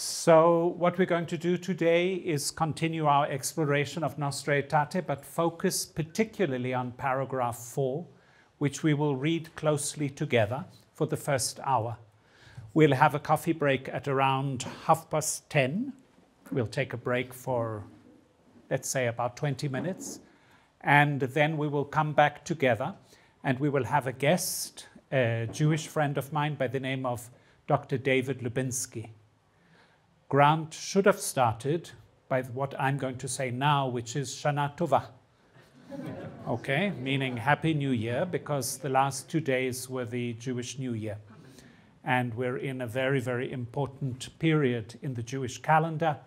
So, what we're going to do today is continue our exploration of Nostra Aetate, but focus particularly on paragraph 4, which we will read closely together for the first hour. We'll have a coffee break at around half past 10. We'll take a break for, let's say, about 20 minutes. And then we will come back together and we will have a guest, a Jewish friend of mine by the name of Dr. David Lubinski. Grant should have started by what I'm going to say now, which is Shana Tova. okay, meaning Happy New Year, because the last two days were the Jewish New Year. And we're in a very, very important period in the Jewish calendar.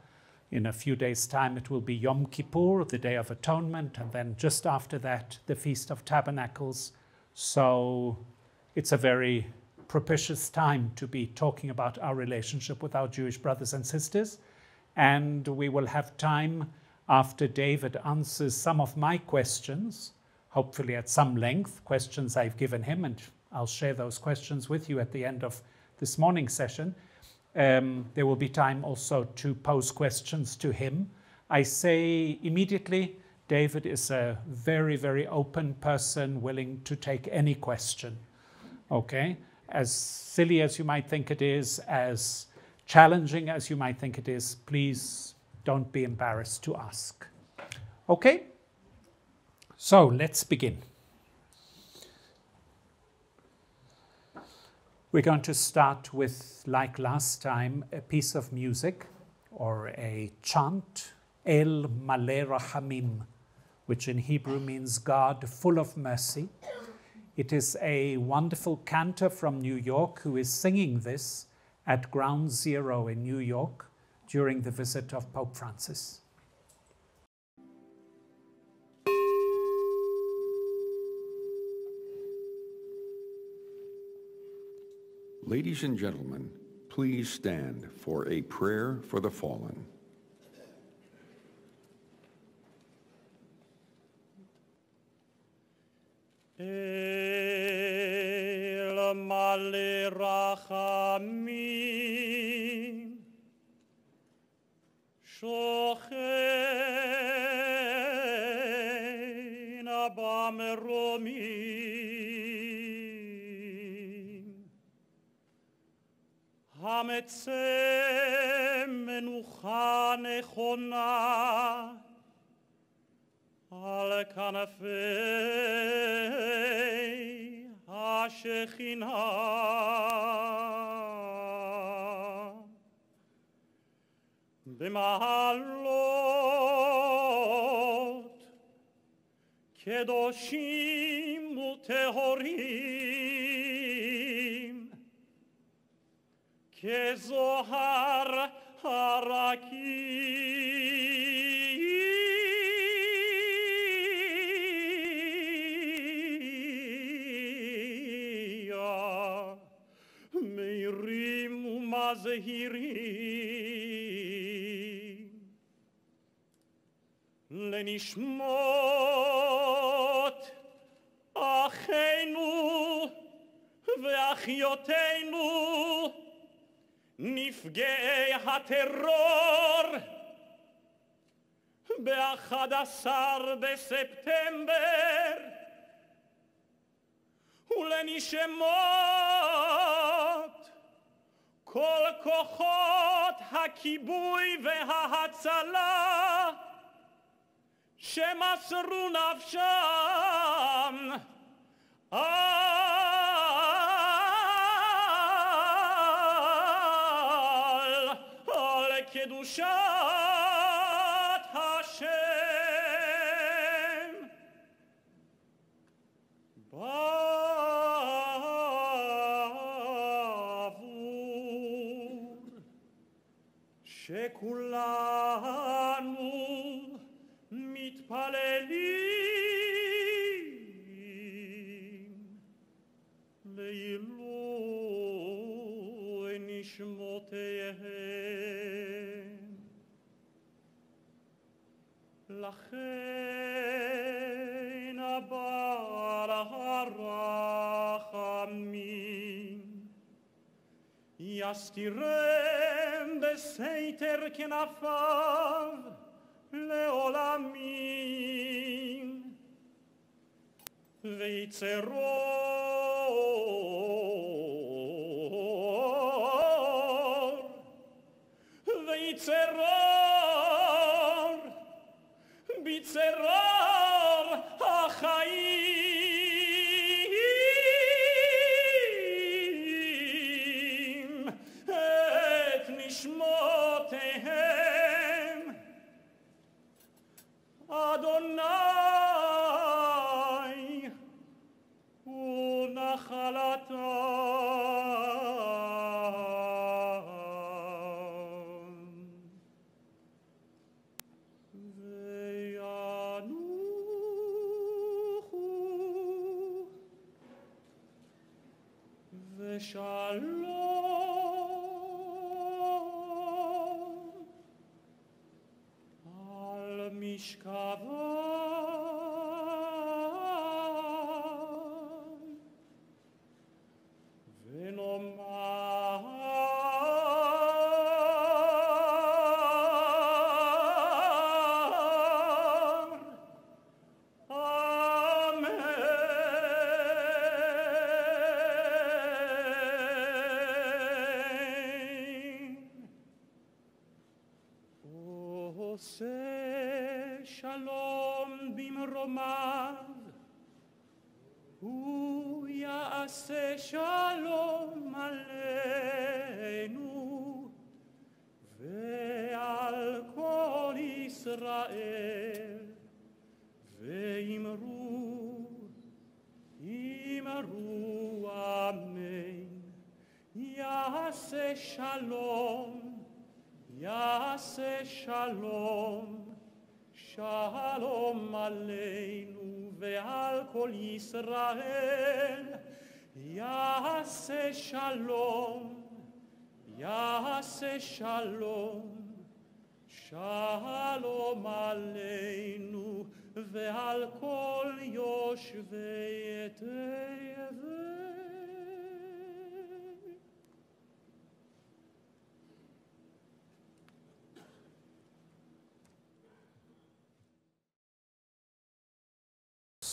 In a few days' time, it will be Yom Kippur, the Day of Atonement, and then just after that, the Feast of Tabernacles. So it's a very propitious time to be talking about our relationship with our Jewish brothers and sisters. And we will have time after David answers some of my questions, hopefully at some length, questions I've given him, and I'll share those questions with you at the end of this morning's session. Um, there will be time also to pose questions to him. I say immediately, David is a very, very open person, willing to take any question. Okay? As silly as you might think it is, as challenging as you might think it is, please don't be embarrassed to ask. Okay? So let's begin. We're going to start with, like last time, a piece of music or a chant, El Maleh Rahamim, which in Hebrew means God full of mercy. It is a wonderful cantor from New York who is singing this at Ground Zero in New York during the visit of Pope Francis. Ladies and gentlemen, please stand for a prayer for the fallen. El male rachamim shochen abam romim hametzem menucha nechona על כנפי השכינה. במעלות קדושים וטהורים כזוהר הרקיע לנשמות אחינו ואחיותינו נפגעי הטרור באחד עשר בספטמבר ולנשמות כל כוחות הכיבוי וההצלה שמסרו נפשם על, על קדושת לכן הבעל הרחמים יזכירם בסתר כנפיו לעולמים. ויצרור, ויצרור, cerró.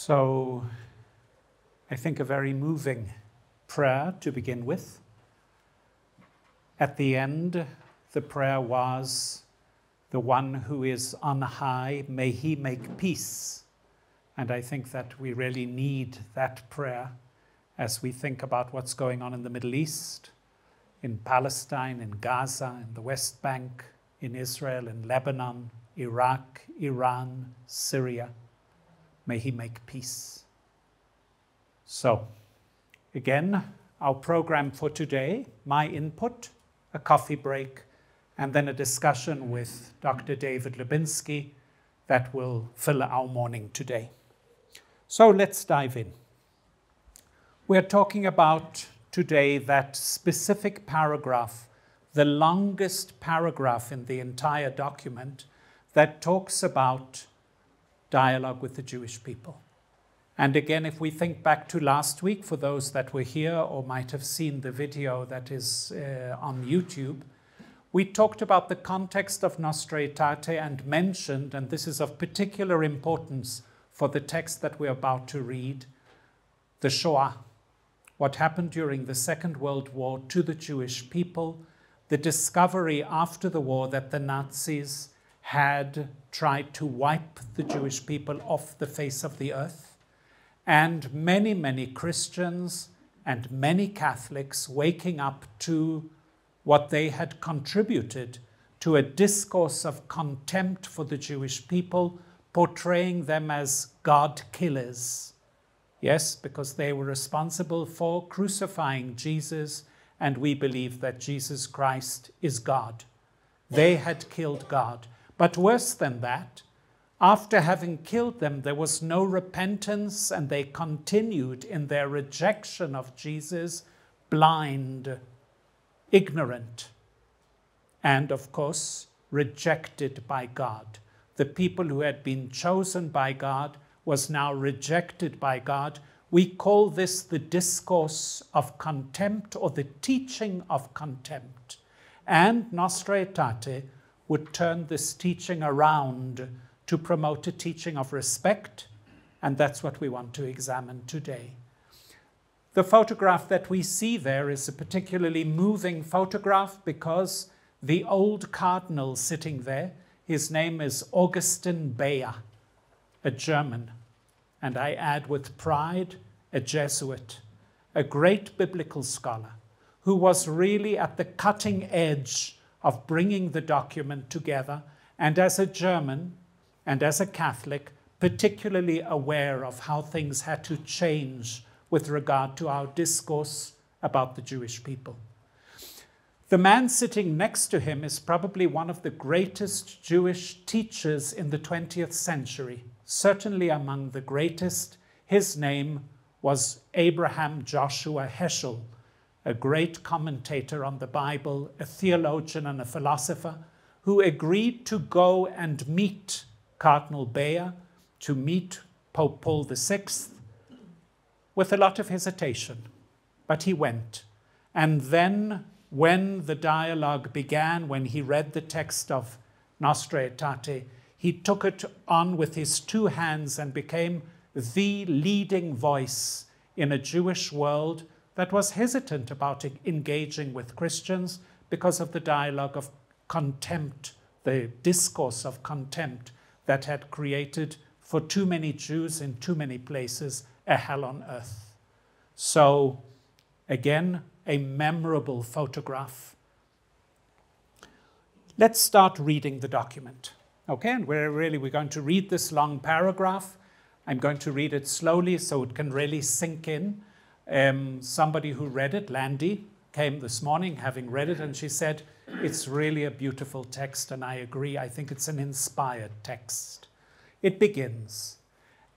So, I think a very moving prayer to begin with. At the end, the prayer was, The one who is on high, may he make peace. And I think that we really need that prayer as we think about what's going on in the Middle East, in Palestine, in Gaza, in the West Bank, in Israel, in Lebanon, Iraq, Iran, Syria. May He make peace. So, again, our program for today my input, a coffee break, and then a discussion with Dr. David Lubinski that will fill our morning today. So, let's dive in. We're talking about today that specific paragraph, the longest paragraph in the entire document that talks about dialogue with the Jewish people. And again, if we think back to last week, for those that were here or might have seen the video that is uh, on YouTube, we talked about the context of Nostra Aetate and mentioned, and this is of particular importance for the text that we're about to read, the Shoah, what happened during the Second World War to the Jewish people, the discovery after the war that the Nazis had tried to wipe the Jewish people off the face of the earth, and many, many Christians and many Catholics waking up to what they had contributed to a discourse of contempt for the Jewish people, portraying them as God killers. Yes, because they were responsible for crucifying Jesus, and we believe that Jesus Christ is God. They had killed God. But worse than that, after having killed them, there was no repentance, and they continued in their rejection of Jesus, blind, ignorant, and of course, rejected by God. The people who had been chosen by God was now rejected by God. We call this the discourse of contempt or the teaching of contempt. and Nostra Aetate would turn this teaching around to promote a teaching of respect, and that's what we want to examine today. The photograph that we see there is a particularly moving photograph because the old cardinal sitting there, his name is Augustin Bea, a German, and I add with pride, a Jesuit, a great biblical scholar who was really at the cutting edge of bringing the document together, and as a German and as a Catholic, particularly aware of how things had to change with regard to our discourse about the Jewish people. The man sitting next to him is probably one of the greatest Jewish teachers in the 20th century, certainly among the greatest. His name was Abraham Joshua Heschel, a great commentator on the Bible, a theologian and a philosopher, who agreed to go and meet Cardinal Bea, to meet Pope Paul VI, with a lot of hesitation. But he went. And then, when the dialogue began, when he read the text of Nostra Aetate, he took it on with his two hands and became the leading voice in a Jewish world that was hesitant about engaging with Christians because of the dialogue of contempt, the discourse of contempt that had created for too many Jews in too many places a hell on earth. So, again, a memorable photograph. Let's start reading the document. Okay, and we're really we're going to read this long paragraph. I'm going to read it slowly so it can really sink in. Um, somebody who read it, Landy, came this morning having read it, and she said, It's really a beautiful text, and I agree. I think it's an inspired text. It begins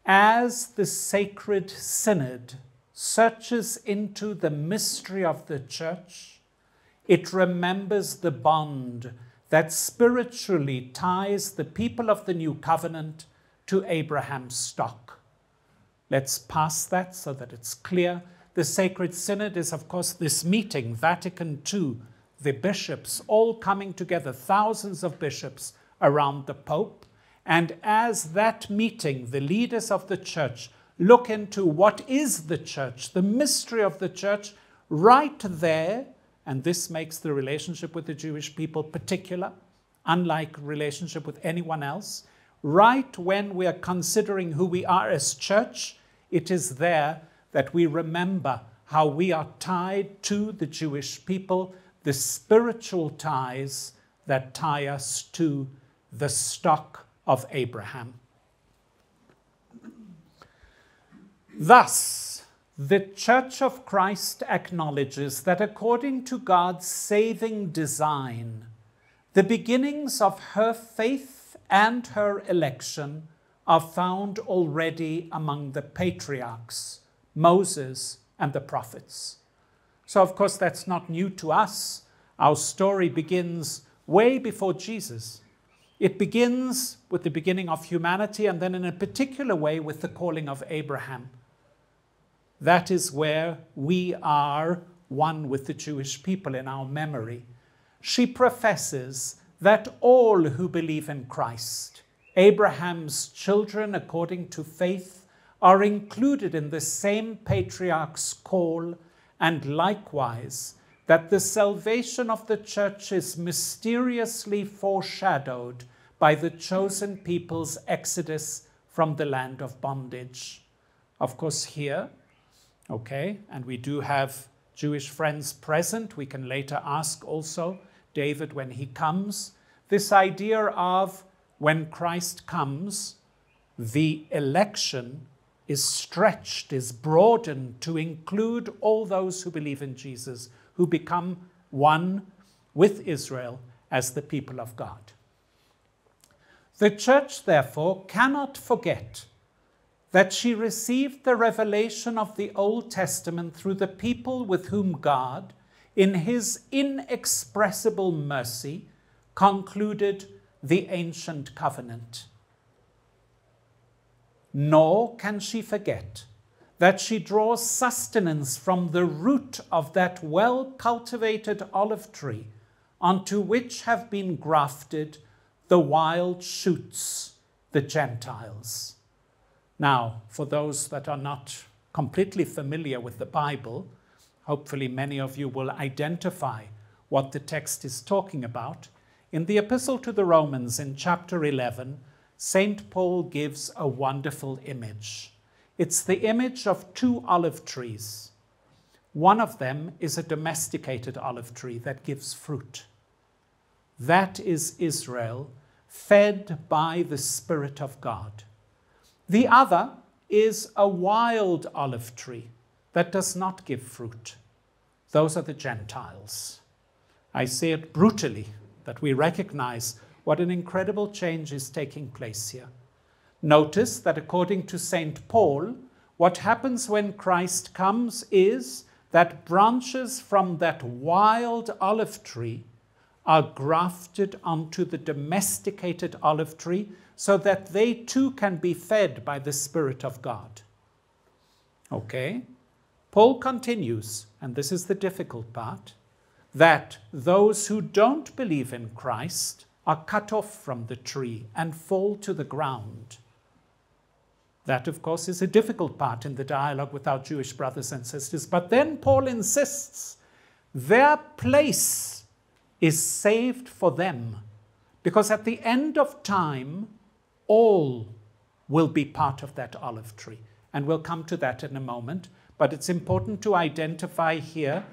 As the sacred synod searches into the mystery of the church, it remembers the bond that spiritually ties the people of the new covenant to Abraham's stock. Let's pass that so that it's clear the Sacred Synod is, of course, this meeting, Vatican II, the bishops all coming together, thousands of bishops around the Pope. And as that meeting, the leaders of the church look into what is the church, the mystery of the church, right there, and this makes the relationship with the Jewish people particular, unlike relationship with anyone else. Right when we are considering who we are as church, it is there that we remember how we are tied to the Jewish people, the spiritual ties that tie us to the stock of Abraham. Thus, the Church of Christ acknowledges that according to God's saving design, the beginnings of her faith and her election are found already among the patriarchs Moses, and the prophets. So, of course, that's not new to us. Our story begins way before Jesus. It begins with the beginning of humanity and then, in a particular way, with the calling of Abraham. That is where we are one with the Jewish people in our memory. She professes that all who believe in Christ, Abraham's children according to faith, are included in the same patriarch's call, and likewise that the salvation of the church is mysteriously foreshadowed by the chosen people's exodus from the land of bondage. Of course, here, okay, and we do have Jewish friends present. We can later ask also David when he comes. This idea of when Christ comes, the election is stretched, is broadened to include all those who believe in Jesus, who become one with Israel as the people of God. The church, therefore, cannot forget that she received the revelation of the Old Testament through the people with whom God, in his inexpressible mercy, concluded the ancient covenant nor can she forget that she draws sustenance from the root of that well cultivated olive tree onto which have been grafted the wild shoots, the Gentiles. Now, for those that are not completely familiar with the Bible, hopefully many of you will identify what the text is talking about. In the Epistle to the Romans, in chapter 11, St. Paul gives a wonderful image. It's the image of two olive trees. One of them is a domesticated olive tree that gives fruit. That is Israel, fed by the Spirit of God. The other is a wild olive tree that does not give fruit. Those are the Gentiles. I say it brutally that we recognize what an incredible change is taking place here. Notice that according to St. Paul, what happens when Christ comes is that branches from that wild olive tree are grafted onto the domesticated olive tree so that they too can be fed by the Spirit of God. Okay? Paul continues, and this is the difficult part, that those who don't believe in Christ are cut off from the tree and fall to the ground. That, of course, is a difficult part in the dialogue with our Jewish brothers and sisters. But then Paul insists their place is saved for them because at the end of time, all will be part of that olive tree. And we'll come to that in a moment. But it's important to identify here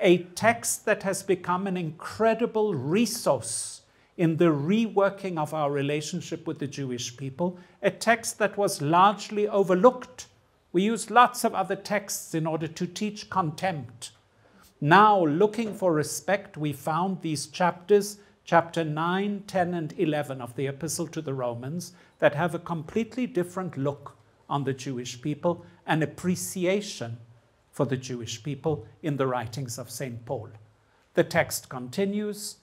a text that has become an incredible resource in the reworking of our relationship with the Jewish people, a text that was largely overlooked. We used lots of other texts in order to teach contempt. Now, looking for respect, we found these chapters, chapter 9, 10, and 11 of the Epistle to the Romans, that have a completely different look on the Jewish people, an appreciation for the Jewish people in the writings of St. Paul. The text continues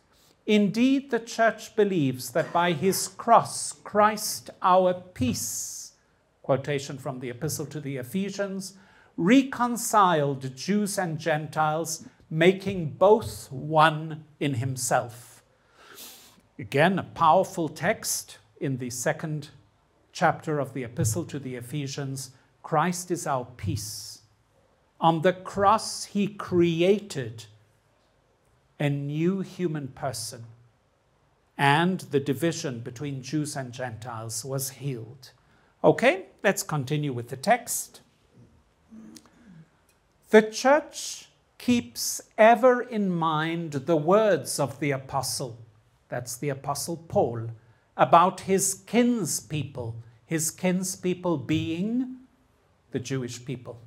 Indeed, the church believes that by his cross, Christ our peace, quotation from the epistle to the Ephesians, reconciled Jews and Gentiles, making both one in himself. Again, a powerful text in the second chapter of the epistle to the Ephesians. Christ is our peace. On the cross, he created a new human person, and the division between Jews and Gentiles was healed. Okay, let's continue with the text. The church keeps ever in mind the words of the apostle, that's the apostle Paul, about his kinspeople, his kinspeople being the Jewish people.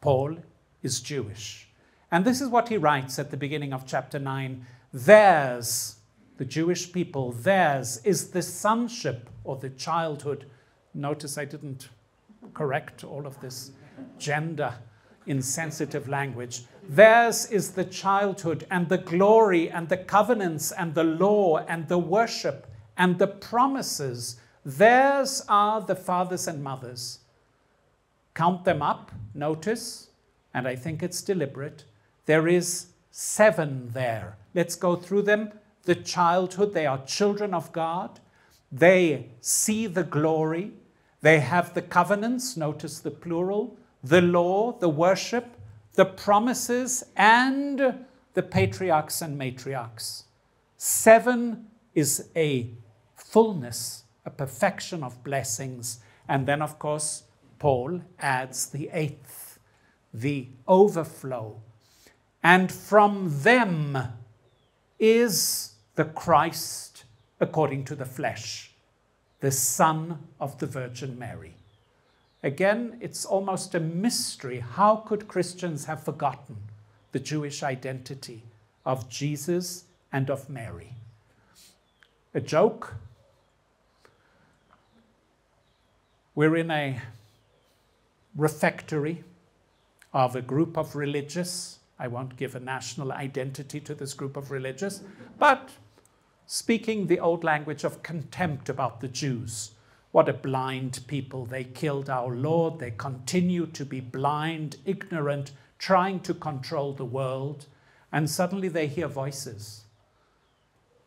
Paul is Jewish. And this is what he writes at the beginning of chapter 9 Theirs, the Jewish people, theirs is the sonship or the childhood. Notice I didn't correct all of this gender insensitive language. Theirs is the childhood and the glory and the covenants and the law and the worship and the promises. Theirs are the fathers and mothers. Count them up, notice, and I think it's deliberate. There is seven there. Let's go through them. The childhood, they are children of God. They see the glory. They have the covenants, notice the plural, the law, the worship, the promises, and the patriarchs and matriarchs. Seven is a fullness, a perfection of blessings. And then, of course, Paul adds the eighth, the overflow and from them is the Christ according to the flesh, the Son of the Virgin Mary. Again, it's almost a mystery. How could Christians have forgotten the Jewish identity of Jesus and of Mary? A joke? We're in a refectory of a group of religious I won't give a national identity to this group of religious, but speaking the old language of contempt about the Jews. What a blind people. They killed our Lord. They continue to be blind, ignorant, trying to control the world. And suddenly they hear voices.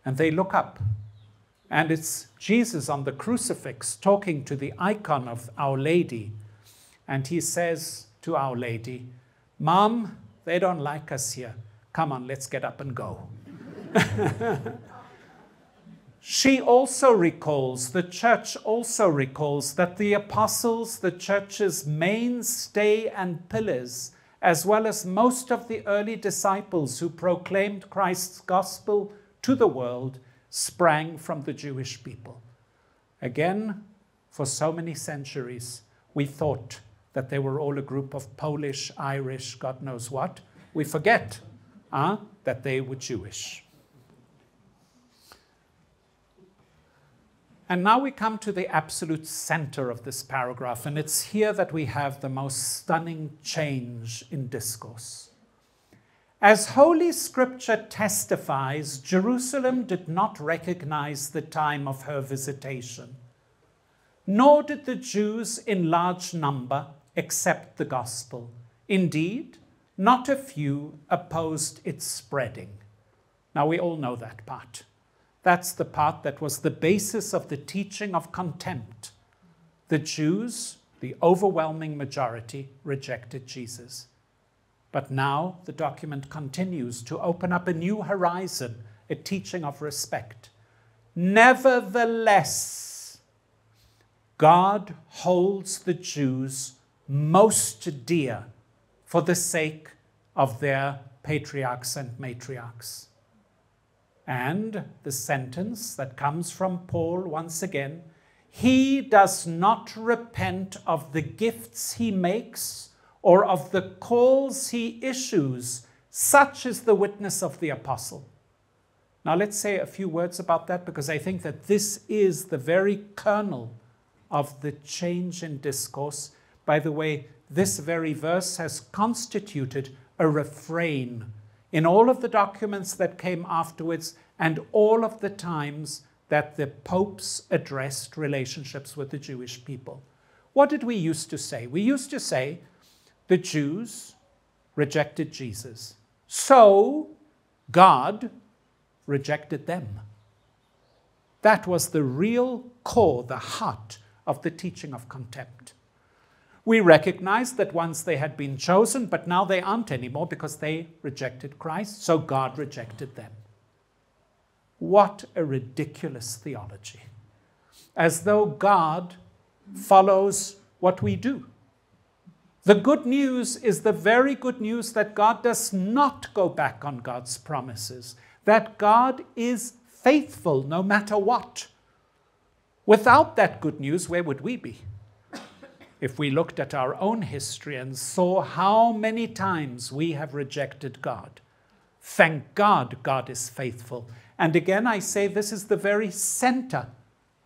And they look up, and it's Jesus on the crucifix talking to the icon of Our Lady. And he says to Our Lady, Mom, they don't like us here. Come on, let's get up and go. she also recalls, the church also recalls, that the apostles, the church's mainstay and pillars, as well as most of the early disciples who proclaimed Christ's gospel to the world, sprang from the Jewish people. Again, for so many centuries, we thought that they were all a group of Polish, Irish, God knows what. We forget uh, that they were Jewish. And now we come to the absolute center of this paragraph, and it's here that we have the most stunning change in discourse. As Holy Scripture testifies, Jerusalem did not recognize the time of her visitation, nor did the Jews in large number accept the gospel. Indeed, not a few opposed its spreading. Now, we all know that part. That's the part that was the basis of the teaching of contempt. The Jews, the overwhelming majority, rejected Jesus. But now the document continues to open up a new horizon, a teaching of respect. Nevertheless, God holds the Jews most dear for the sake of their patriarchs and matriarchs. And the sentence that comes from Paul once again he does not repent of the gifts he makes or of the calls he issues. Such is the witness of the apostle. Now, let's say a few words about that because I think that this is the very kernel of the change in discourse by the way, this very verse has constituted a refrain in all of the documents that came afterwards and all of the times that the popes addressed relationships with the Jewish people. What did we used to say? We used to say the Jews rejected Jesus. So God rejected them. That was the real core, the heart of the teaching of contempt. We recognize that once they had been chosen, but now they aren't anymore because they rejected Christ, so God rejected them. What a ridiculous theology. As though God follows what we do. The good news is the very good news that God does not go back on God's promises, that God is faithful no matter what. Without that good news, where would we be? If we looked at our own history and saw how many times we have rejected God. Thank God, God is faithful. And again, I say this is the very center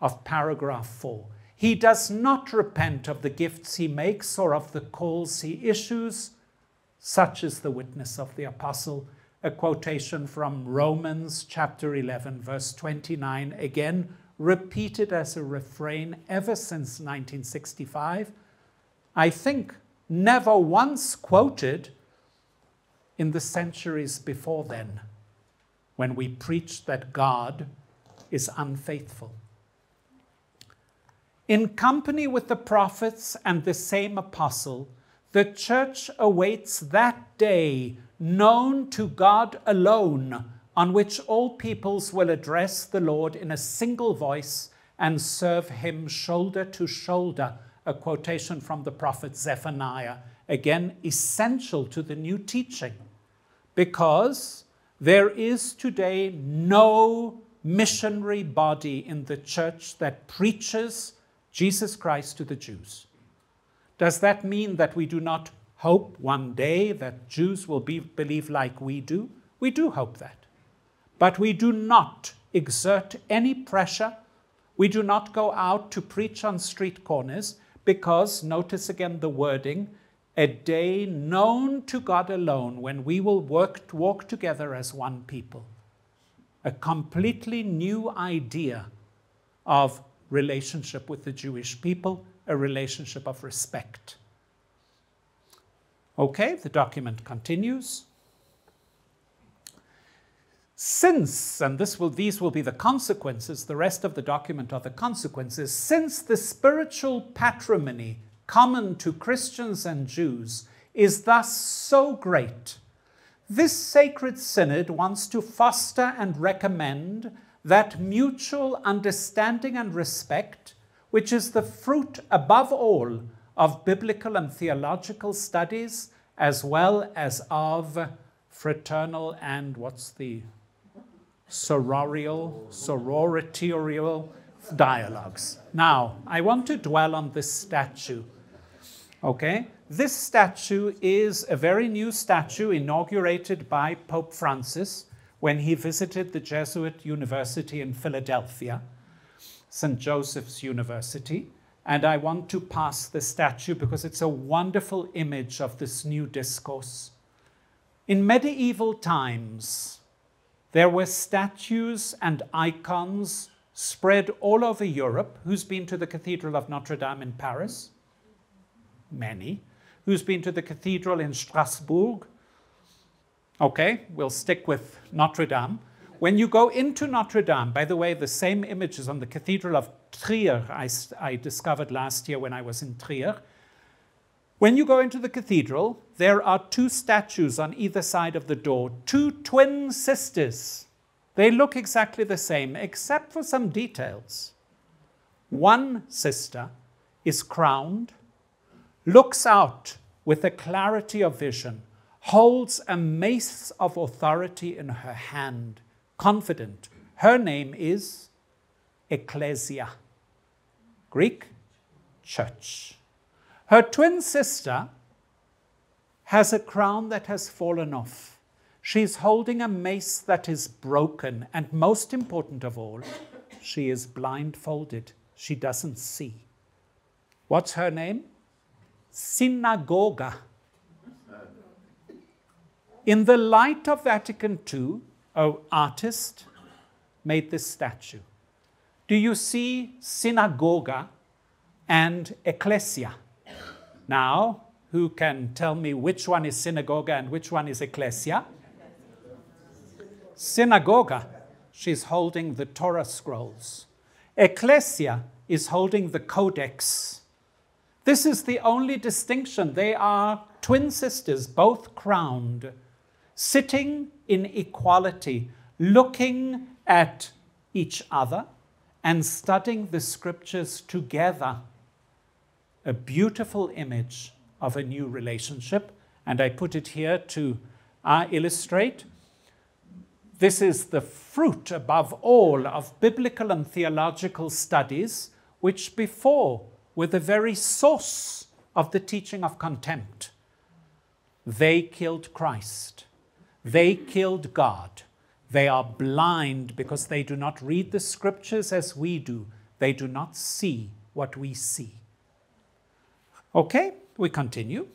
of paragraph 4. He does not repent of the gifts he makes or of the calls he issues. Such is the witness of the apostle. A quotation from Romans chapter 11, verse 29, again repeated as a refrain ever since 1965 I think, never once quoted in the centuries before then, when we preached that God is unfaithful. In company with the prophets and the same apostle, the church awaits that day known to God alone, on which all peoples will address the Lord in a single voice and serve him shoulder to shoulder a quotation from the prophet Zephaniah, again essential to the new teaching, because there is today no missionary body in the church that preaches Jesus Christ to the Jews. Does that mean that we do not hope one day that Jews will be, believe like we do? We do hope that. But we do not exert any pressure. We do not go out to preach on street corners because, notice again the wording, a day known to God alone when we will work, walk together as one people. A completely new idea of relationship with the Jewish people, a relationship of respect. Okay, the document continues. Since, and this will, these will be the consequences, the rest of the document are the consequences, since the spiritual patrimony common to Christians and Jews is thus so great, this sacred synod wants to foster and recommend that mutual understanding and respect, which is the fruit above all of biblical and theological studies, as well as of fraternal and what's the sororial, sororitorial dialogues. Now, I want to dwell on this statue. Okay? This statue is a very new statue inaugurated by Pope Francis when he visited the Jesuit University in Philadelphia, St. Joseph's University. And I want to pass the statue because it's a wonderful image of this new discourse. In medieval times, there were statues and icons spread all over Europe. Who's been to the Cathedral of Notre Dame in Paris? Many. Who's been to the cathedral in Strasbourg? Okay, we'll stick with Notre Dame. When you go into Notre Dame, by the way, the same image is on the Cathedral of Trier, I, I discovered last year when I was in Trier. When you go into the cathedral, there are two statues on either side of the door, two twin sisters. They look exactly the same, except for some details. One sister is crowned, looks out with a clarity of vision, holds a mace of authority in her hand, confident. Her name is Ecclesia, Greek, church. Her twin sister has a crown that has fallen off. She's holding a mace that is broken, and most important of all, she is blindfolded. She doesn't see. What's her name? Synagoga. In the light of Vatican II, an artist made this statue. Do you see synagoga and ecclesia? Now, who can tell me which one is synagoga and which one is ecclesia? Synagoga, she's holding the Torah scrolls. Ecclesia is holding the codex. This is the only distinction. They are twin sisters, both crowned sitting in equality, looking at each other and studying the scriptures together. A beautiful image of a new relationship. And I put it here to uh, illustrate. This is the fruit, above all, of biblical and theological studies, which before were the very source of the teaching of contempt. They killed Christ. They killed God. They are blind because they do not read the scriptures as we do. They do not see what we see. Okay, we continue.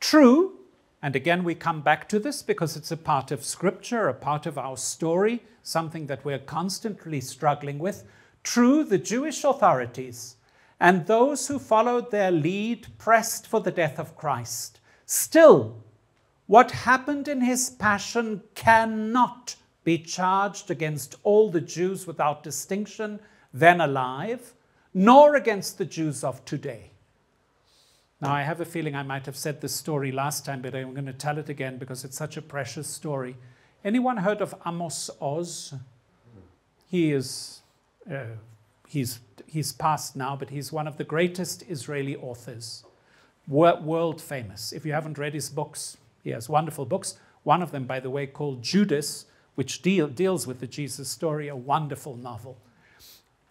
True, and again we come back to this because it's a part of scripture, a part of our story, something that we're constantly struggling with. True, the Jewish authorities and those who followed their lead pressed for the death of Christ. Still, what happened in his passion cannot be charged against all the Jews without distinction then alive, nor against the Jews of today. Now, I have a feeling I might have said this story last time, but I'm going to tell it again because it's such a precious story. Anyone heard of Amos Oz? He is, uh, he's, he's passed now, but he's one of the greatest Israeli authors world famous. If you haven't read his books, he has wonderful books. One of them, by the way, called Judas, which deal, deals with the Jesus story, a wonderful novel.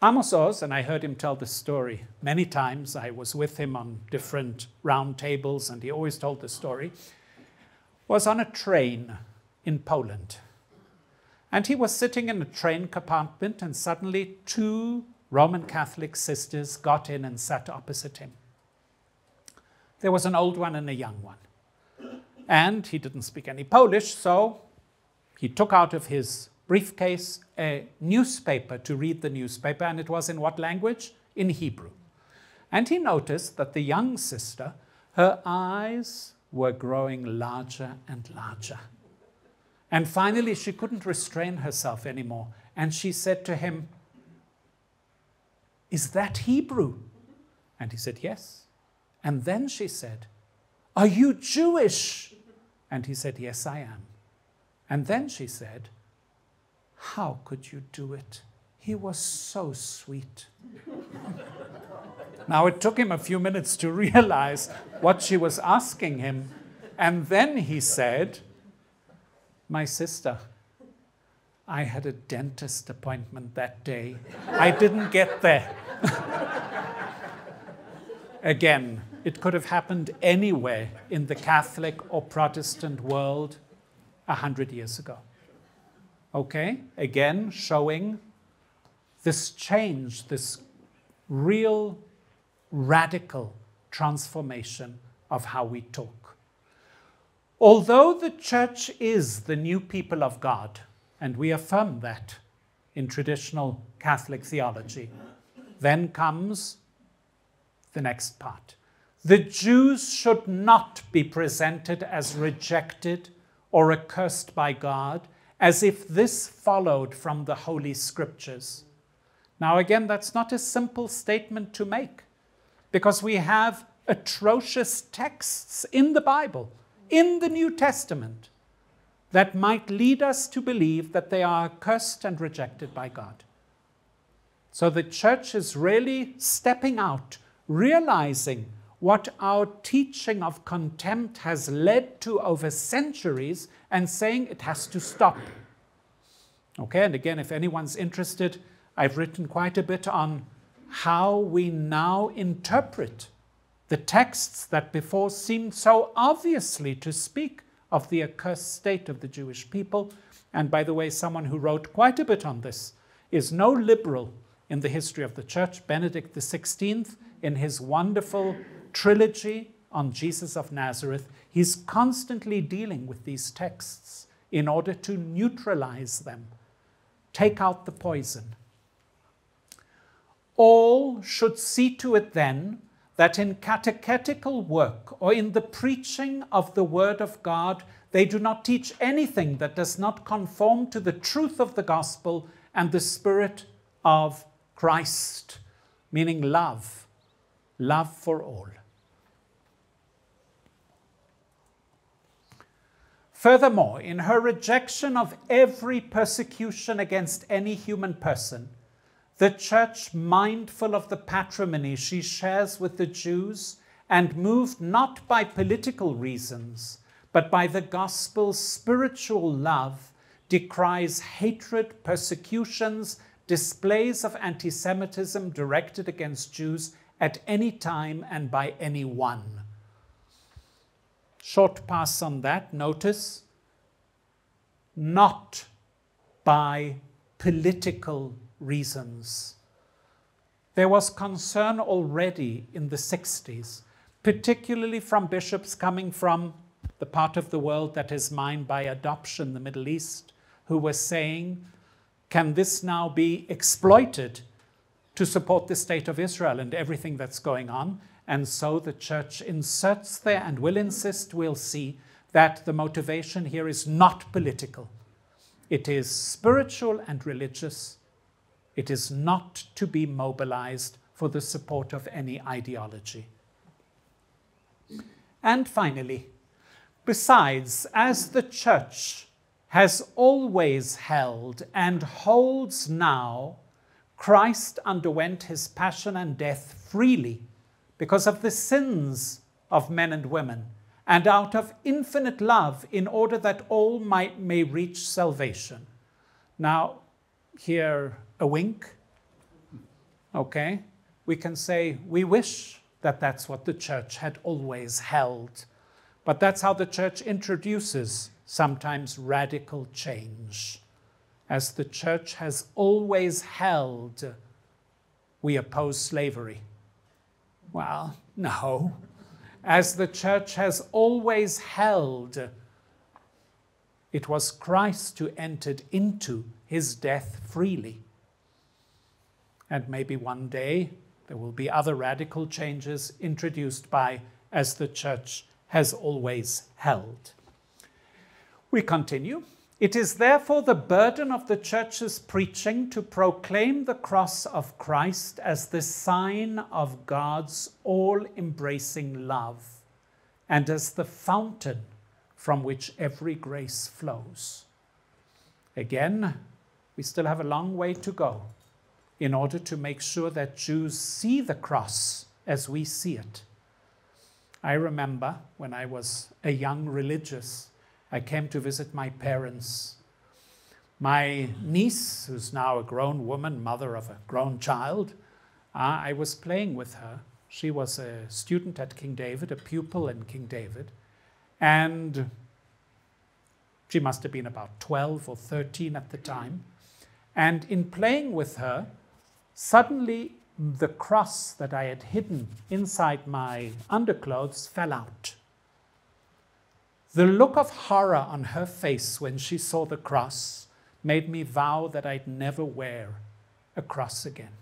Amos Oz, and I heard him tell this story many times. I was with him on different round tables, and he always told the story. Was on a train in Poland. And he was sitting in a train compartment, and suddenly two Roman Catholic sisters got in and sat opposite him. There was an old one and a young one. And he didn't speak any Polish, so he took out of his briefcase a newspaper to read the newspaper, and it was in what language? In Hebrew. And he noticed that the young sister, her eyes were growing larger and larger. And finally, she couldn't restrain herself anymore. And she said to him, Is that Hebrew? And he said, Yes. And then she said, Are you Jewish? And he said, Yes, I am. And then she said, How could you do it? He was so sweet. now, it took him a few minutes to realize what she was asking him. And then he said, My sister, I had a dentist appointment that day. I didn't get there. Again, it could have happened anywhere in the Catholic or Protestant world a hundred years ago. Okay? Again, showing this change, this real radical transformation of how we talk. Although the church is the new people of God, and we affirm that in traditional Catholic theology, then comes the next part. The Jews should not be presented as rejected or accursed by God, as if this followed from the Holy Scriptures. Now, again, that's not a simple statement to make because we have atrocious texts in the Bible, in the New Testament, that might lead us to believe that they are cursed and rejected by God. So the church is really stepping out, realizing what our teaching of contempt has led to over centuries and saying it has to stop. Okay, and again, if anyone's interested, I've written quite a bit on how we now interpret the texts that before seemed so obviously to speak of the accursed state of the Jewish people. And by the way, someone who wrote quite a bit on this is no liberal in the history of the church, Benedict XVI, in his wonderful trilogy on Jesus of Nazareth. He's constantly dealing with these texts in order to neutralize them, take out the poison all should see to it then that in catechetical work or in the preaching of the Word of God, they do not teach anything that does not conform to the truth of the gospel and the spirit of Christ, meaning love, love for all. Furthermore, in her rejection of every persecution against any human person, the church, mindful of the patrimony she shares with the Jews and moved not by political reasons, but by the gospel's spiritual love, decries hatred, persecutions, displays of anti Semitism directed against Jews at any time and by anyone. Short pass on that, notice not by political reasons. There was concern already in the 60s, particularly from bishops coming from the part of the world that is mined by adoption, the Middle East, who were saying, can this now be exploited to support the state of Israel and everything that's going on? And so the church inserts there and will insist, we'll see, that the motivation here is not political. It is spiritual and religious, it is not to be mobilized for the support of any ideology. And finally, besides, as the Church has always held and holds now, Christ underwent his passion and death freely because of the sins of men and women, and out of infinite love, in order that all might may reach salvation. Now, here a wink. Okay? We can say, we wish that that's what the church had always held. But that's how the church introduces sometimes radical change. As the church has always held, we oppose slavery. Well, no. As the church has always held, it was Christ who entered into his death freely. And maybe one day there will be other radical changes introduced by as the church has always held. We continue. It is therefore the burden of the church's preaching to proclaim the cross of Christ as the sign of God's all embracing love and as the fountain from which every grace flows. Again, we still have a long way to go in order to make sure that Jews see the cross as we see it. I remember when I was a young religious, I came to visit my parents. My niece, who's now a grown woman, mother of a grown child, uh, I was playing with her. She was a student at King David, a pupil in King David, and she must have been about 12 or 13 at the time. And in playing with her, suddenly the cross that I had hidden inside my underclothes fell out. The look of horror on her face when she saw the cross made me vow that I'd never wear a cross again.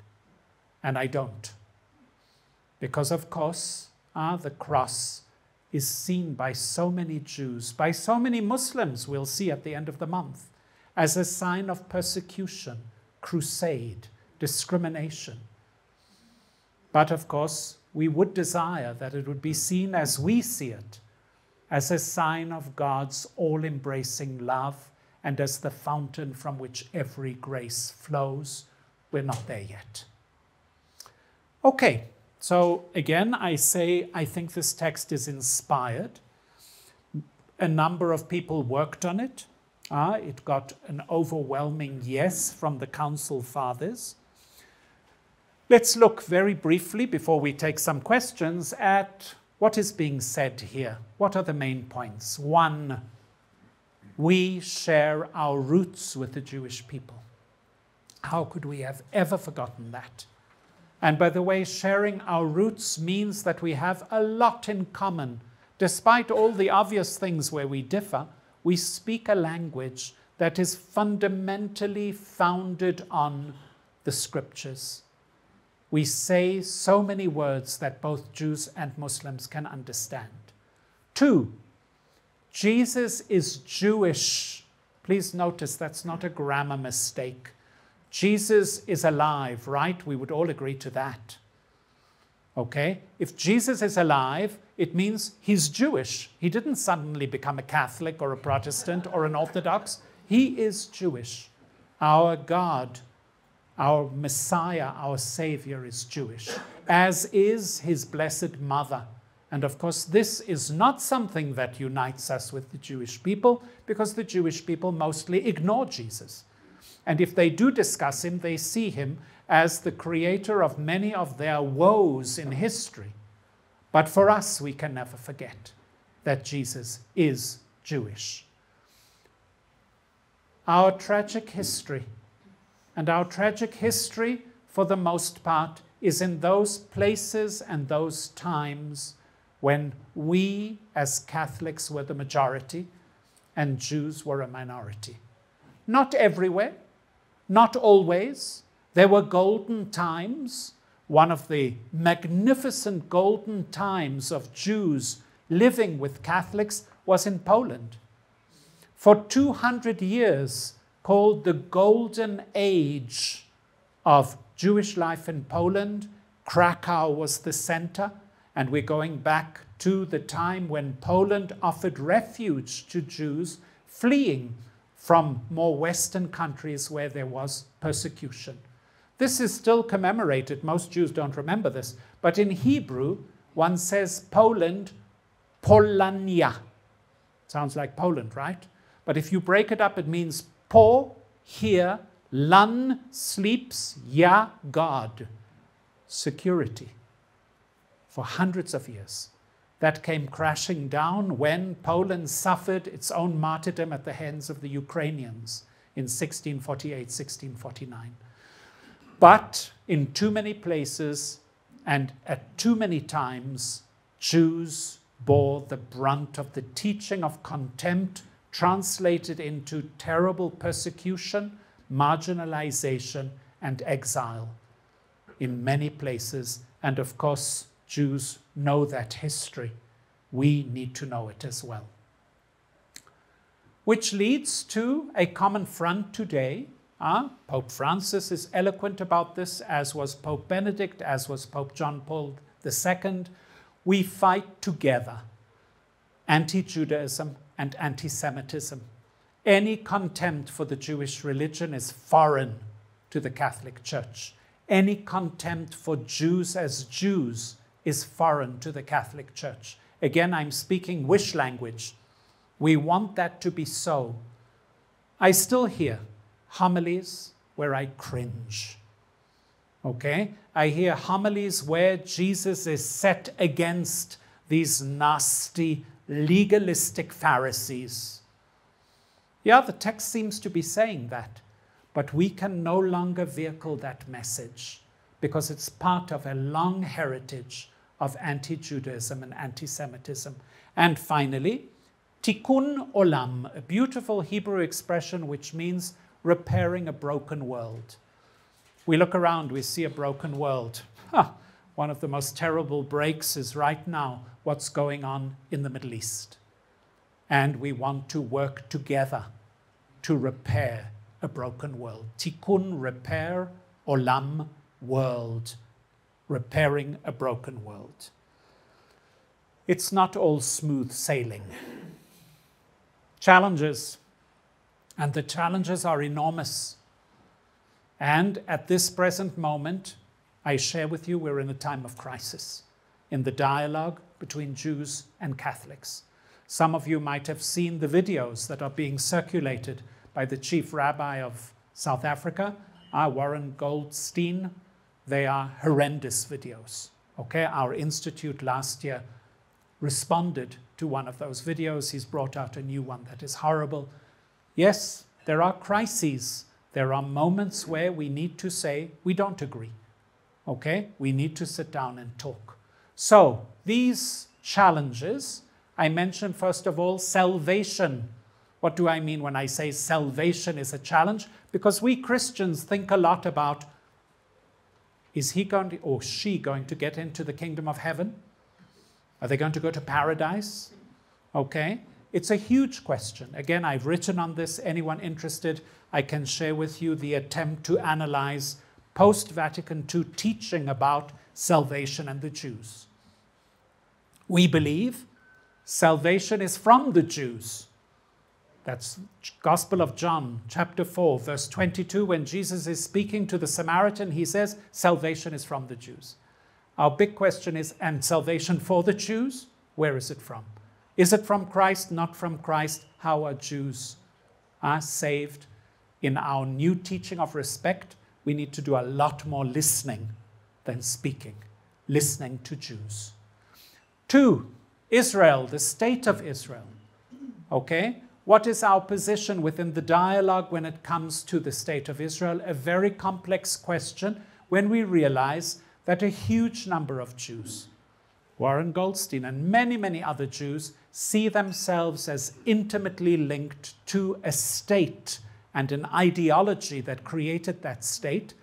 And I don't. Because, of course, ah, the cross is seen by so many Jews, by so many Muslims, we'll see at the end of the month, as a sign of persecution, crusade, discrimination. But of course, we would desire that it would be seen as we see it, as a sign of God's all embracing love and as the fountain from which every grace flows. We're not there yet. Okay, so again, I say I think this text is inspired. A number of people worked on it. Uh, it got an overwhelming yes from the Council Fathers. Let's look very briefly, before we take some questions, at what is being said here. What are the main points? One, we share our roots with the Jewish people. How could we have ever forgotten that? And by the way, sharing our roots means that we have a lot in common. Despite all the obvious things where we differ, we speak a language that is fundamentally founded on the scriptures we say so many words that both Jews and Muslims can understand. Two, Jesus is Jewish. Please notice that's not a grammar mistake. Jesus is alive, right? We would all agree to that. Okay? If Jesus is alive, it means he's Jewish. He didn't suddenly become a Catholic or a Protestant or an Orthodox. He is Jewish. Our God our Messiah, our Savior, is Jewish, as is his blessed mother. And of course, this is not something that unites us with the Jewish people because the Jewish people mostly ignore Jesus. And if they do discuss him, they see him as the creator of many of their woes in history. But for us, we can never forget that Jesus is Jewish. Our tragic history and our tragic history, for the most part, is in those places and those times when we as Catholics were the majority and Jews were a minority. Not everywhere, not always. There were golden times. One of the magnificent golden times of Jews living with Catholics was in Poland. For 200 years, called the Golden Age of Jewish life in Poland. Krakow was the center, and we're going back to the time when Poland offered refuge to Jews fleeing from more Western countries where there was persecution. This is still commemorated. Most Jews don't remember this. But in Hebrew, one says Poland, Polania. Sounds like Poland, right? But if you break it up, it means Po, here, Lan sleeps, Ya, God. Security for hundreds of years. That came crashing down when Poland suffered its own martyrdom at the hands of the Ukrainians in 1648, 1649. But in too many places and at too many times, Jews bore the brunt of the teaching of contempt translated into terrible persecution, marginalization, and exile in many places. And of course, Jews know that history. We need to know it as well. which leads to a common front today. Uh, Pope Francis is eloquent about this, as was Pope Benedict, as was Pope John Paul II. We fight together anti Judaism and anti Semitism. Any contempt for the Jewish religion is foreign to the Catholic Church. Any contempt for Jews as Jews is foreign to the Catholic Church. Again, I'm speaking wish language. We want that to be so. I still hear homilies where I cringe. Okay? I hear homilies where Jesus is set against these nasty, legalistic Pharisees. Yeah, the text seems to be saying that, but we can no longer vehicle that message because it's part of a long heritage of anti Judaism and anti Semitism. And finally, tikkun olam, a beautiful Hebrew expression which means repairing a broken world. We look around, we see a broken world. Huh. One of the most terrible breaks is right now what's going on in the Middle East. And we want to work together to repair a broken world. Tikkun, repair, olam, world, repairing a broken world. It's not all smooth sailing. Challenges, and the challenges are enormous. And at this present moment, I share with you we're in a time of crisis in the dialogue between Jews and Catholics. Some of you might have seen the videos that are being circulated by the chief rabbi of South Africa, uh, Warren Goldstein. They are horrendous videos. Okay, our institute last year responded to one of those videos. He's brought out a new one that is horrible. Yes, there are crises. There are moments where we need to say we don't agree. Okay, we need to sit down and talk. So, these challenges, I mentioned first of all salvation what do I mean when I say salvation is a challenge? Because we Christians think a lot about is he going to, or she going to get into the kingdom of heaven? Are they going to go to paradise? Okay. It's a huge question. Again, I've written on this. Anyone interested, I can share with you the attempt to analyze post Vatican II teaching about salvation and the Jews. We believe salvation is from the Jews. That's Gospel of John, chapter 4, verse 22. When Jesus is speaking to the Samaritan, he says, Salvation is from the Jews. Our big question is, and salvation for the Jews? Where is it from? Is it from Christ, not from Christ? How are Jews are saved? In our new teaching of respect, we need to do a lot more listening than speaking, listening to Jews. Two, Israel, the state of Israel. Okay? What is our position within the dialogue when it comes to the state of Israel? A very complex question when we realize that a huge number of Jews, Warren Goldstein and many, many other Jews, see themselves as intimately linked to a state and an ideology that created that state.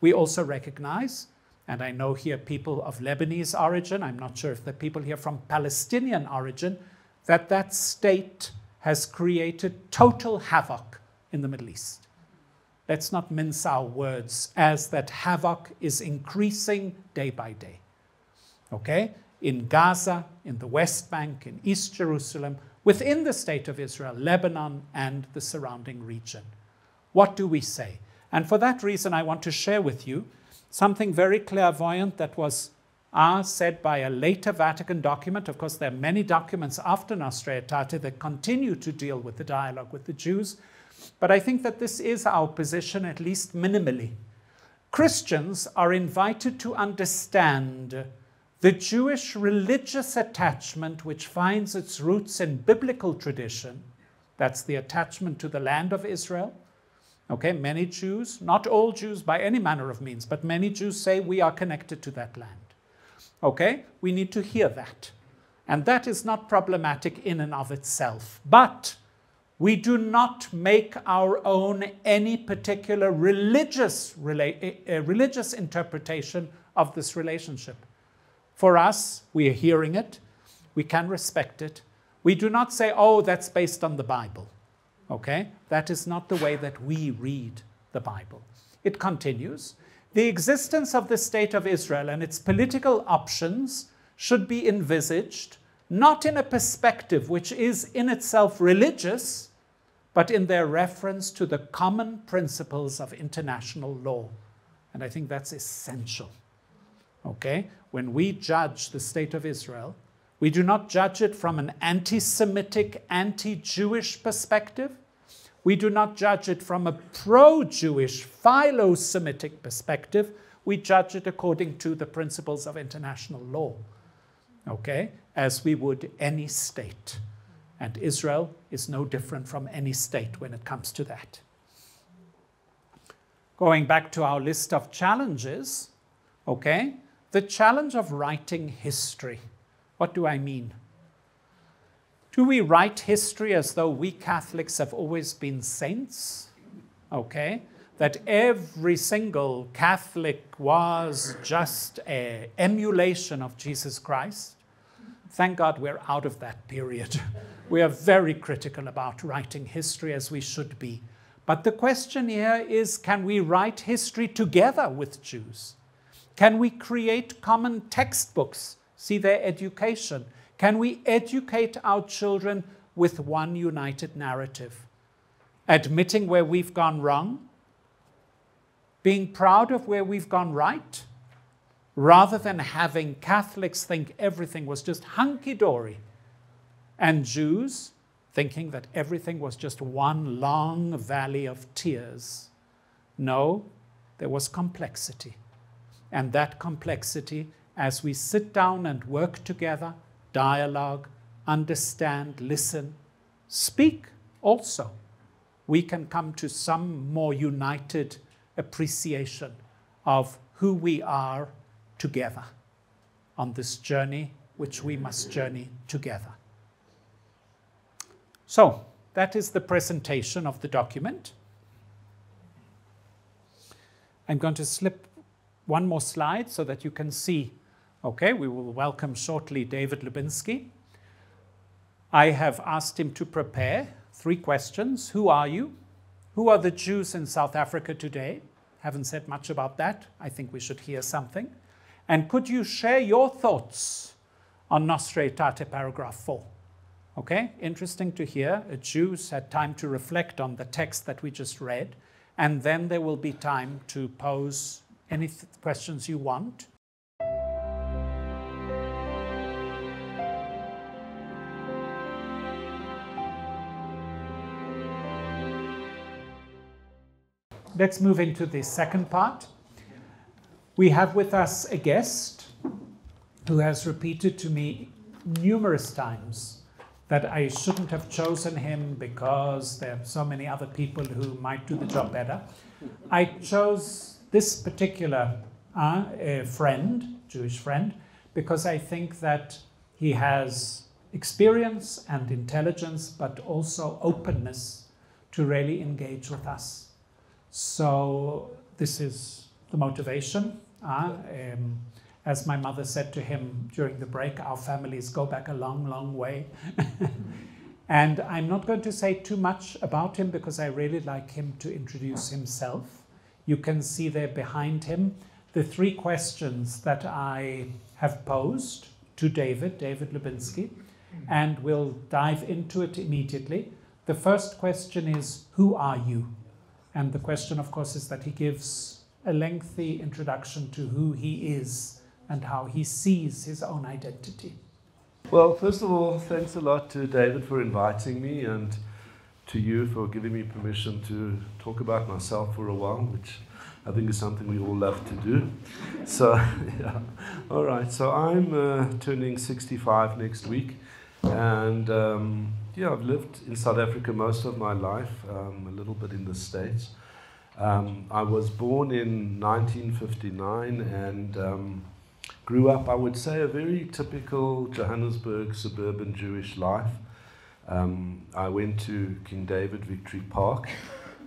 We also recognize, and I know here people of Lebanese origin, I'm not sure if the people here from Palestinian origin, that that state has created total havoc in the Middle East. Let's not mince our words as that havoc is increasing day by day. Okay? In Gaza, in the West Bank, in East Jerusalem, within the state of Israel, Lebanon, and the surrounding region. What do we say? And for that reason, I want to share with you something very clairvoyant that was are said by a later Vatican document. Of course, there are many documents after Nostra Aetate that continue to deal with the dialogue with the Jews. But I think that this is our position, at least minimally. Christians are invited to understand the Jewish religious attachment, which finds its roots in biblical tradition. That's the attachment to the land of Israel. Okay, many Jews, not all Jews by any manner of means, but many Jews say we are connected to that land. Okay? We need to hear that. And that is not problematic in and of itself. But we do not make our own any particular religious, rela- eh, eh, religious interpretation of this relationship. For us, we are hearing it, we can respect it. We do not say, oh, that's based on the Bible. Okay? That is not the way that we read the Bible. It continues The existence of the State of Israel and its political options should be envisaged not in a perspective which is in itself religious, but in their reference to the common principles of international law. And I think that's essential. Okay? When we judge the state of Israel, we do not judge it from an anti Semitic, anti Jewish perspective. We do not judge it from a pro Jewish, philo Semitic perspective. We judge it according to the principles of international law, okay, as we would any state. And Israel is no different from any state when it comes to that. Going back to our list of challenges, okay, the challenge of writing history. What do I mean? Do we write history as though we Catholics have always been saints? Okay? That every single Catholic was just an emulation of Jesus Christ? Thank God we're out of that period. we are very critical about writing history as we should be. But the question here is can we write history together with Jews? Can we create common textbooks, see their education? Can we educate our children with one united narrative? Admitting where we've gone wrong, being proud of where we've gone right, rather than having Catholics think everything was just hunky dory and Jews thinking that everything was just one long valley of tears. No, there was complexity. And that complexity, as we sit down and work together, dialogue, understand, listen, speak also, we can come to some more united appreciation of who we are together on this journey which we must journey together. So, that is the presentation of the document. I'm going to slip one more slide so that you can see. Okay, we will welcome shortly David Lubinski. I have asked him to prepare three questions. Who are you? Who are the Jews in South Africa today? Haven't said much about that. I think we should hear something. And could you share your thoughts on Nostra Aetate paragraph 4? Okay, interesting to hear. Jews had time to reflect on the text that we just read, and then there will be time to pose any questions you want. Let's move into the second part. We have with us a guest who has repeated to me numerous times that I shouldn't have chosen him because there are so many other people who might do the job better. I chose this particular uh, friend, Jewish friend, because I think that he has experience and intelligence, but also openness to really engage with us. So this is the motivation. Uh, um, as my mother said to him during the break, our families go back a long, long way. and I'm not going to say too much about him because I really like him to introduce himself. You can see there behind him the three questions that I have posed to David, David Lubinski, and we'll dive into it immediately. The first question is, Who are you? And the question, of course, is that he gives a lengthy introduction to who he is and how he sees his own identity. Well, first of all, thanks a lot to David for inviting me and to you for giving me permission to talk about myself for a while, which I think is something we all love to do. So, yeah. All right. So I'm uh, turning 65 next week, and um, yeah, I've lived in South Africa most of my life, um, a little bit in the States. Um, I was born in 1959 and um, grew up, I would say, a very typical Johannesburg suburban Jewish life. Um, I went to King David Victory Park,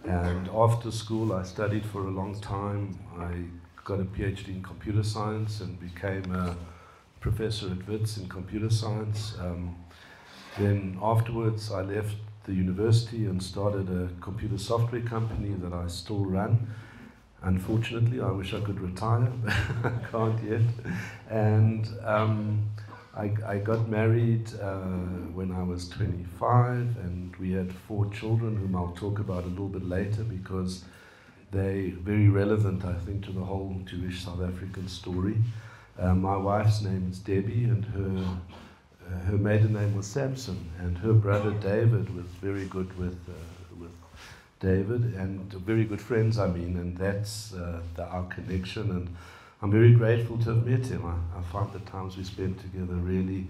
and after school, I studied for a long time. I got a PhD in computer science and became a professor at WITS in computer science. Um, then afterwards, I left the university and started a computer software company that I still run. Unfortunately, I wish I could retire. I can't yet. And um, I, I, got married uh, when I was 25, and we had four children, whom I'll talk about a little bit later because they're very relevant, I think, to the whole Jewish South African story. Uh, my wife's name is Debbie, and her her maiden name was Samson, and her brother David was very good with uh, with David, and very good friends. I mean, and that's uh, the, our connection, and I'm very grateful to have met him. I, I find the times we spent together really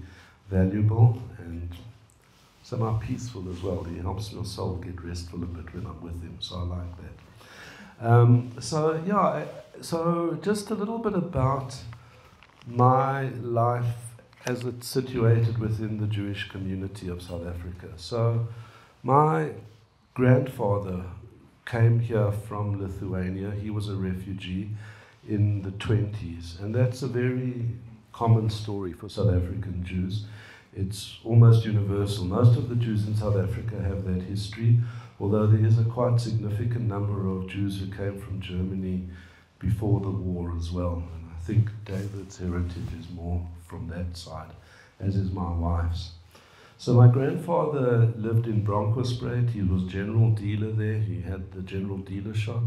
valuable and somehow peaceful as well. He helps my soul get restful a bit when I'm with him, so I like that. Um, so yeah, so just a little bit about my life as it's situated within the Jewish community of South Africa. So, my grandfather came here from Lithuania. He was a refugee in the 20s, and that's a very common story for South African Jews. It's almost universal. Most of the Jews in South Africa have that history, although there is a quite significant number of Jews who came from Germany before the war as well. And I think David's heritage is more from that side, as is my wife's. So my grandfather lived in Bronkhorstspruit. He was general dealer there. He had the general dealer shop.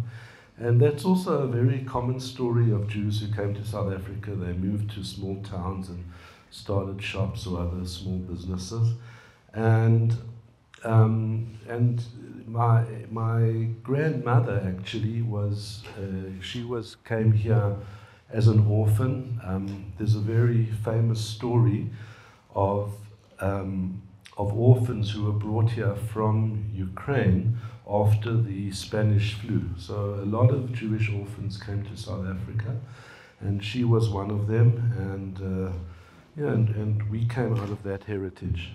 And that's also a very common story of Jews who came to South Africa. They moved to small towns and started shops or other small businesses. And um, and my my grandmother actually was uh, she was came here as an orphan. Um, there's a very famous story of, um, of orphans who were brought here from Ukraine after the Spanish flu. So a lot of Jewish orphans came to South Africa, and she was one of them, and, uh, yeah, and, and we came out of that heritage.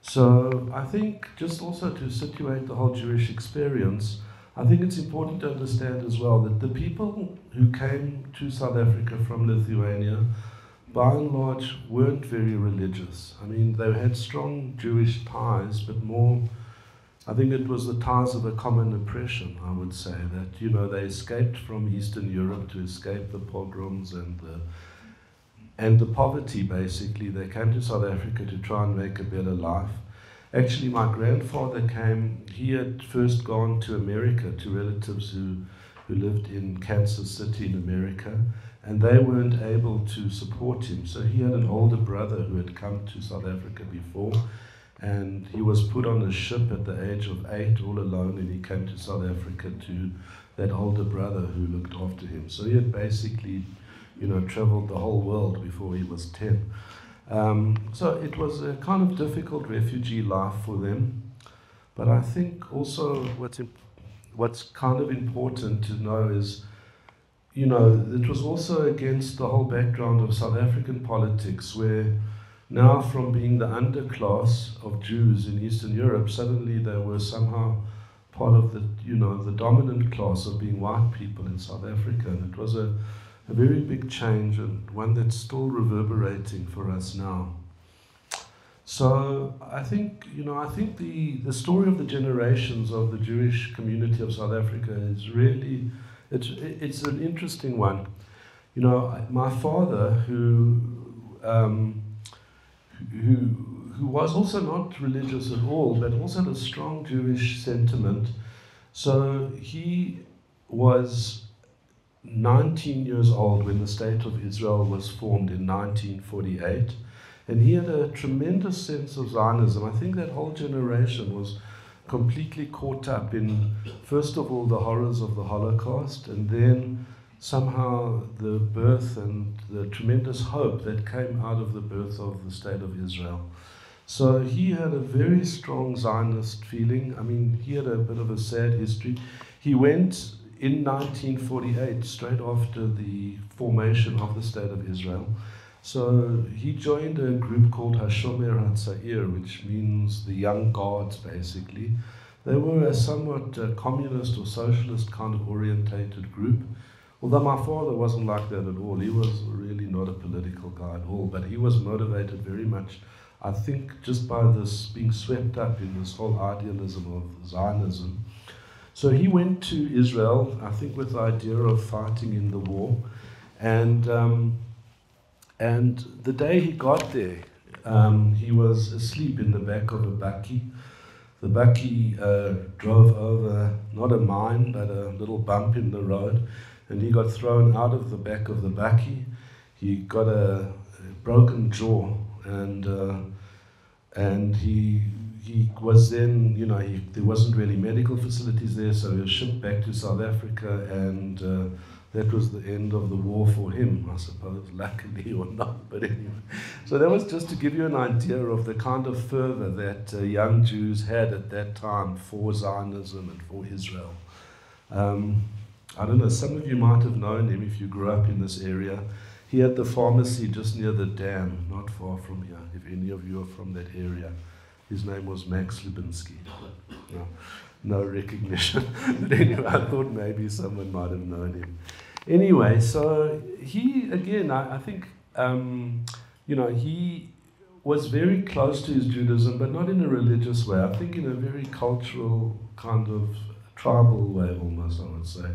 So I think just also to situate the whole Jewish experience, I think it's important to understand as well that the people who came to South Africa from Lithuania, by and large, weren't very religious. I mean, they had strong Jewish ties, but more, I think it was the ties of a common oppression, I would say, that, you know, they escaped from Eastern Europe to escape the pogroms and the and the poverty basically. They came to South Africa to try and make a better life. Actually, my grandfather came, he had first gone to America to relatives who, who lived in Kansas City in America, and they weren't able to support him. So he had an older brother who had come to South Africa before, and he was put on a ship at the age of eight all alone, and he came to South Africa to that older brother who looked after him. So he had basically, you know, traveled the whole world before he was 10. Um, so it was a kind of difficult refugee life for them. But I think also what's, imp- what's kind of important to know is, you know, it was also against the whole background of South African politics, where now from being the underclass of Jews in Eastern Europe, suddenly they were somehow part of the, you know, the dominant class of being white people in South Africa. And it was a a very big change and one that's still reverberating for us now. So I think, you know, I think the, the story of the generations of the Jewish community of South Africa is really, it's, it's an interesting one. You know, my father, who, um, who, who was also not religious at all, but also had a strong Jewish sentiment. So he was 19 years old when the State of Israel was formed in 1948. And he had a tremendous sense of Zionism. I think that whole generation was completely caught up in, first of all, the horrors of the Holocaust, and then somehow the birth and the tremendous hope that came out of the birth of the State of Israel. So he had a very strong Zionist feeling. I mean, he had a bit of a sad history. He went in 1948, straight after the formation of the State of Israel. So he joined a group called Hashomer Hatzair, which means the Young Guards, basically. They were a somewhat uh, communist or socialist kind of orientated group. Although my father wasn't like that at all. He was really not a political guy at all, but he was motivated very much, I think just by this being swept up in this whole idealism of Zionism. So he went to Israel, I think, with the idea of fighting in the war. And, um, and the day he got there, um, he was asleep in the back of a bakkie. The bakkie uh, drove over not a mine, but a little bump in the road, and he got thrown out of the back of the bakkie. He got a, a broken jaw, and uh, and he he was then, you know, he, there wasn't really medical facilities there, so he was shipped back to South Africa, and uh, that was the end of the war for him, I suppose, luckily or not. But anyway, so that was just to give you an idea of the kind of fervor that uh, young Jews had at that time for Zionism and for Israel. Um, I don't know, some of you might have known him if you grew up in this area. He had the pharmacy just near the dam, not far from here, if any of you are from that area. His name was Max Lubinski. No, no recognition. but anyway, I thought maybe someone might have known him. Anyway, so he, again, I, I think, um, you know, he was very close to his Judaism, but not in a religious way. I think in a very cultural, kind of tribal way almost, I would say.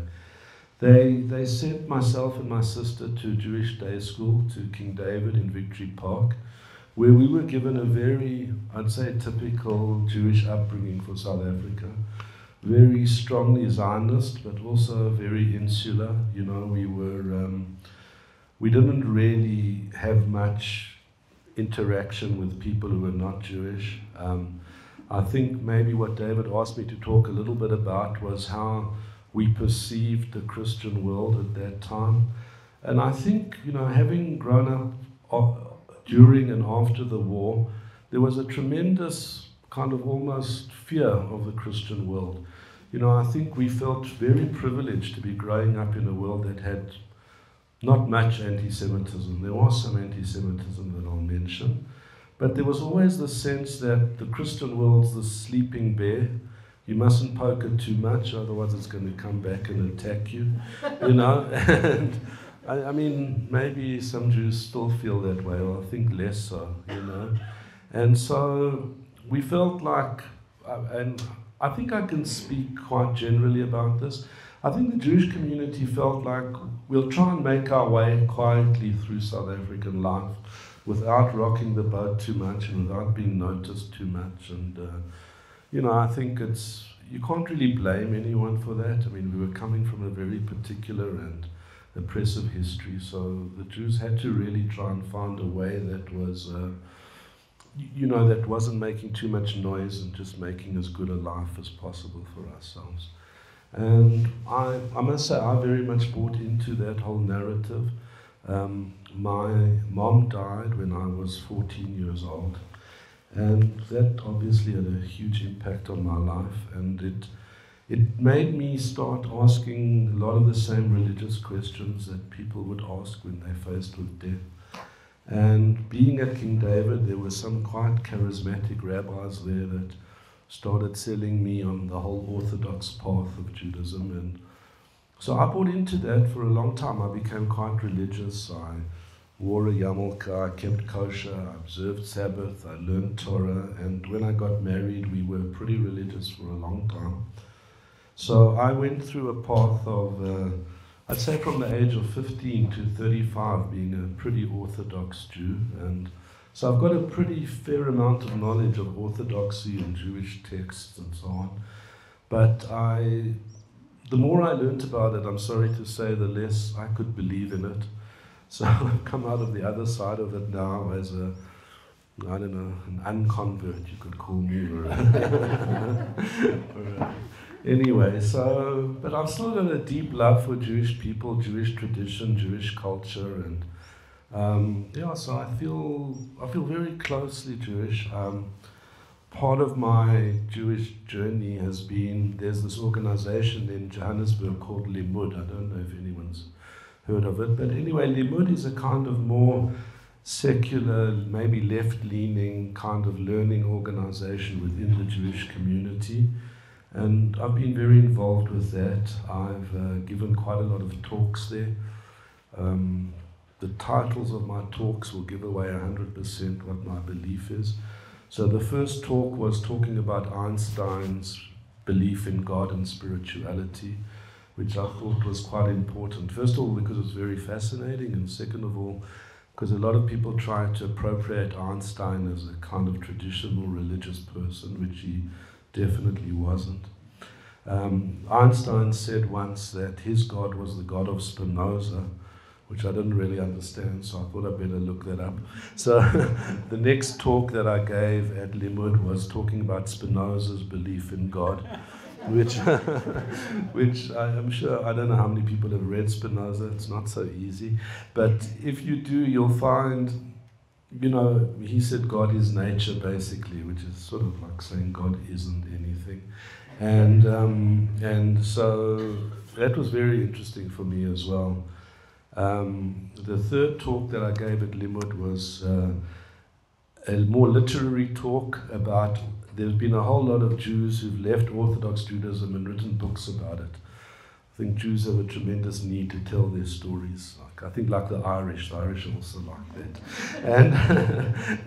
They, they sent myself and my sister to Jewish day school, to King David in Victory Park where we were given a very, I'd say, typical Jewish upbringing for South Africa. Very strongly Zionist, but also very insular. You know, we were, um, we didn't really have much interaction with people who were not Jewish. Um, I think maybe what David asked me to talk a little bit about was how we perceived the Christian world at that time. And I think, you know, having grown up during and after the war, there was a tremendous kind of almost fear of the Christian world. You know, I think we felt very privileged to be growing up in a world that had not much anti Semitism. There was some anti Semitism that I'll mention, but there was always the sense that the Christian world's the sleeping bear. You mustn't poke it too much, otherwise it's going to come back and attack you. You know, and I, I, mean, maybe some Jews still feel that way, or I think less so, you know. And so we felt like, uh, and I think I can speak quite generally about this. I think the Jewish community felt like we'll try and make our way quietly through South African life without rocking the boat too much and without being noticed too much. And, uh, you know, I think it's, you can't really blame anyone for that. I mean, we were coming from a very particular and oppressive history. So the Jews had to really try and find a way that was, uh, you know, that wasn't making too much noise and just making as good a life as possible for ourselves. And I, I must say, I very much bought into that whole narrative. Um, my mom died when I was 14 years old. And that obviously had a huge impact on my life. And it, it made me start asking a lot of the same religious questions that people would ask when they're faced with death. And being at King David, there were some quite charismatic rabbis there that started selling me on the whole orthodox path of Judaism. And so I bought into that for a long time. I became quite religious. I wore a yarmulke, I kept kosher, I observed Sabbath, I learned Torah. And when I got married, we were pretty religious for a long time. So I went through a path of, uh, I'd say from the age of 15 to 35, being a pretty Orthodox Jew. And so I've got a pretty fair amount of knowledge of Orthodoxy and Jewish texts and so on. But I, the more I learnt about it, I'm sorry to say, the less I could believe in it. So I've come out of the other side of it now as a, I don't know, an unconvert, you could call me. Or a, or a anyway, so, but I've still got a deep love for Jewish people, Jewish tradition, Jewish culture, and um, yeah, so I feel, I feel very closely Jewish. Um, part of my Jewish journey has been, there's this organization in Johannesburg called Limmud. I don't know if anyone's heard of it, but anyway, Limmud is a kind of more secular, maybe left-leaning kind of learning organization within the Jewish community. And I've been very involved with that. I've uh, given quite a lot of talks there. Um, the titles of my talks will give away 100% what my belief is. So the first talk was talking about Einstein's belief in God and spirituality, which I thought was quite important. First of all, because it was very fascinating, and second of all, because a lot of people try to appropriate Einstein as a kind of traditional religious person, which he definitely wasn't. Um, Einstein said once that his God was the God of Spinoza, which I didn't really understand, so I thought I'd better look that up. So the next talk that I gave at Limmud was talking about Spinoza's belief in God, which, which I am sure, I don't know how many people have read Spinoza, it's not so easy. But if you do, you'll find, you know, he said God is nature basically, which is sort of like saying God isn't anything. And, um, and so that was very interesting for me as well. Um, the third talk that I gave at Limmud was uh, a more literary talk about. There's been a whole lot of Jews who've left Orthodox Judaism and written books about it. I think Jews have a tremendous need to tell their stories. Like I think, like the Irish, the Irish also like that, and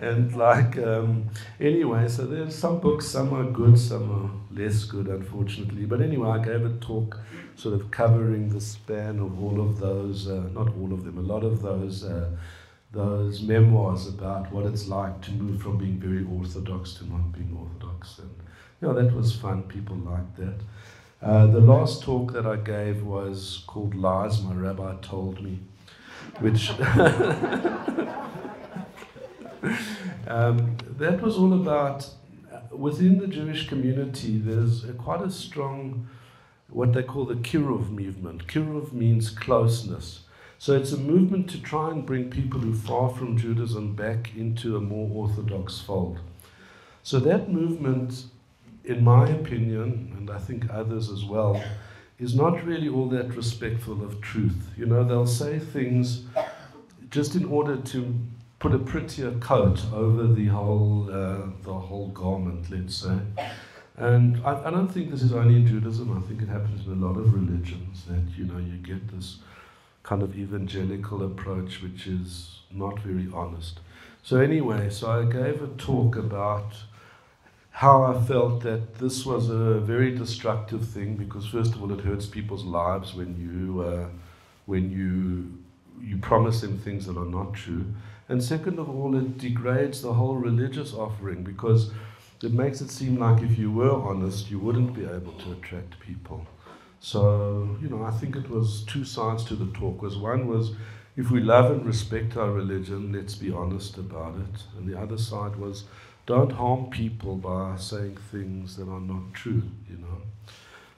and like um, anyway. So there's some books, some are good, some are less good, unfortunately. But anyway, I gave a talk sort of covering the span of all of those, uh, not all of them, a lot of those, uh, those memoirs about what it's like to move from being very orthodox to not being orthodox. And, you know, that was fun. People liked that. Uh, the last talk that I gave was called Lies My Rabbi Told Me, which um, that was all about uh, within the Jewish community, there's a, quite a strong what they call the Kiruv movement. Kiruv means closeness. So it's a movement to try and bring people who are far from Judaism back into a more orthodox fold. So that movement, in my opinion, and I think others as well, is not really all that respectful of truth. You know, they'll say things just in order to put a prettier coat over the whole, uh, the whole garment, let's say. And I, I, don't think this is only in Judaism. I think it happens in a lot of religions that you know you get this kind of evangelical approach, which is not very honest. So anyway, so I gave a talk about how I felt that this was a very destructive thing because first of all, it hurts people's lives when you uh, when you you promise them things that are not true, and second of all, it degrades the whole religious offering because it makes it seem like if you were honest, you wouldn't be able to attract people. So, you know, I think it was two sides to the talk. Was one was if we love and respect our religion, let's be honest about it. And the other side was don't harm people by saying things that are not true, you know.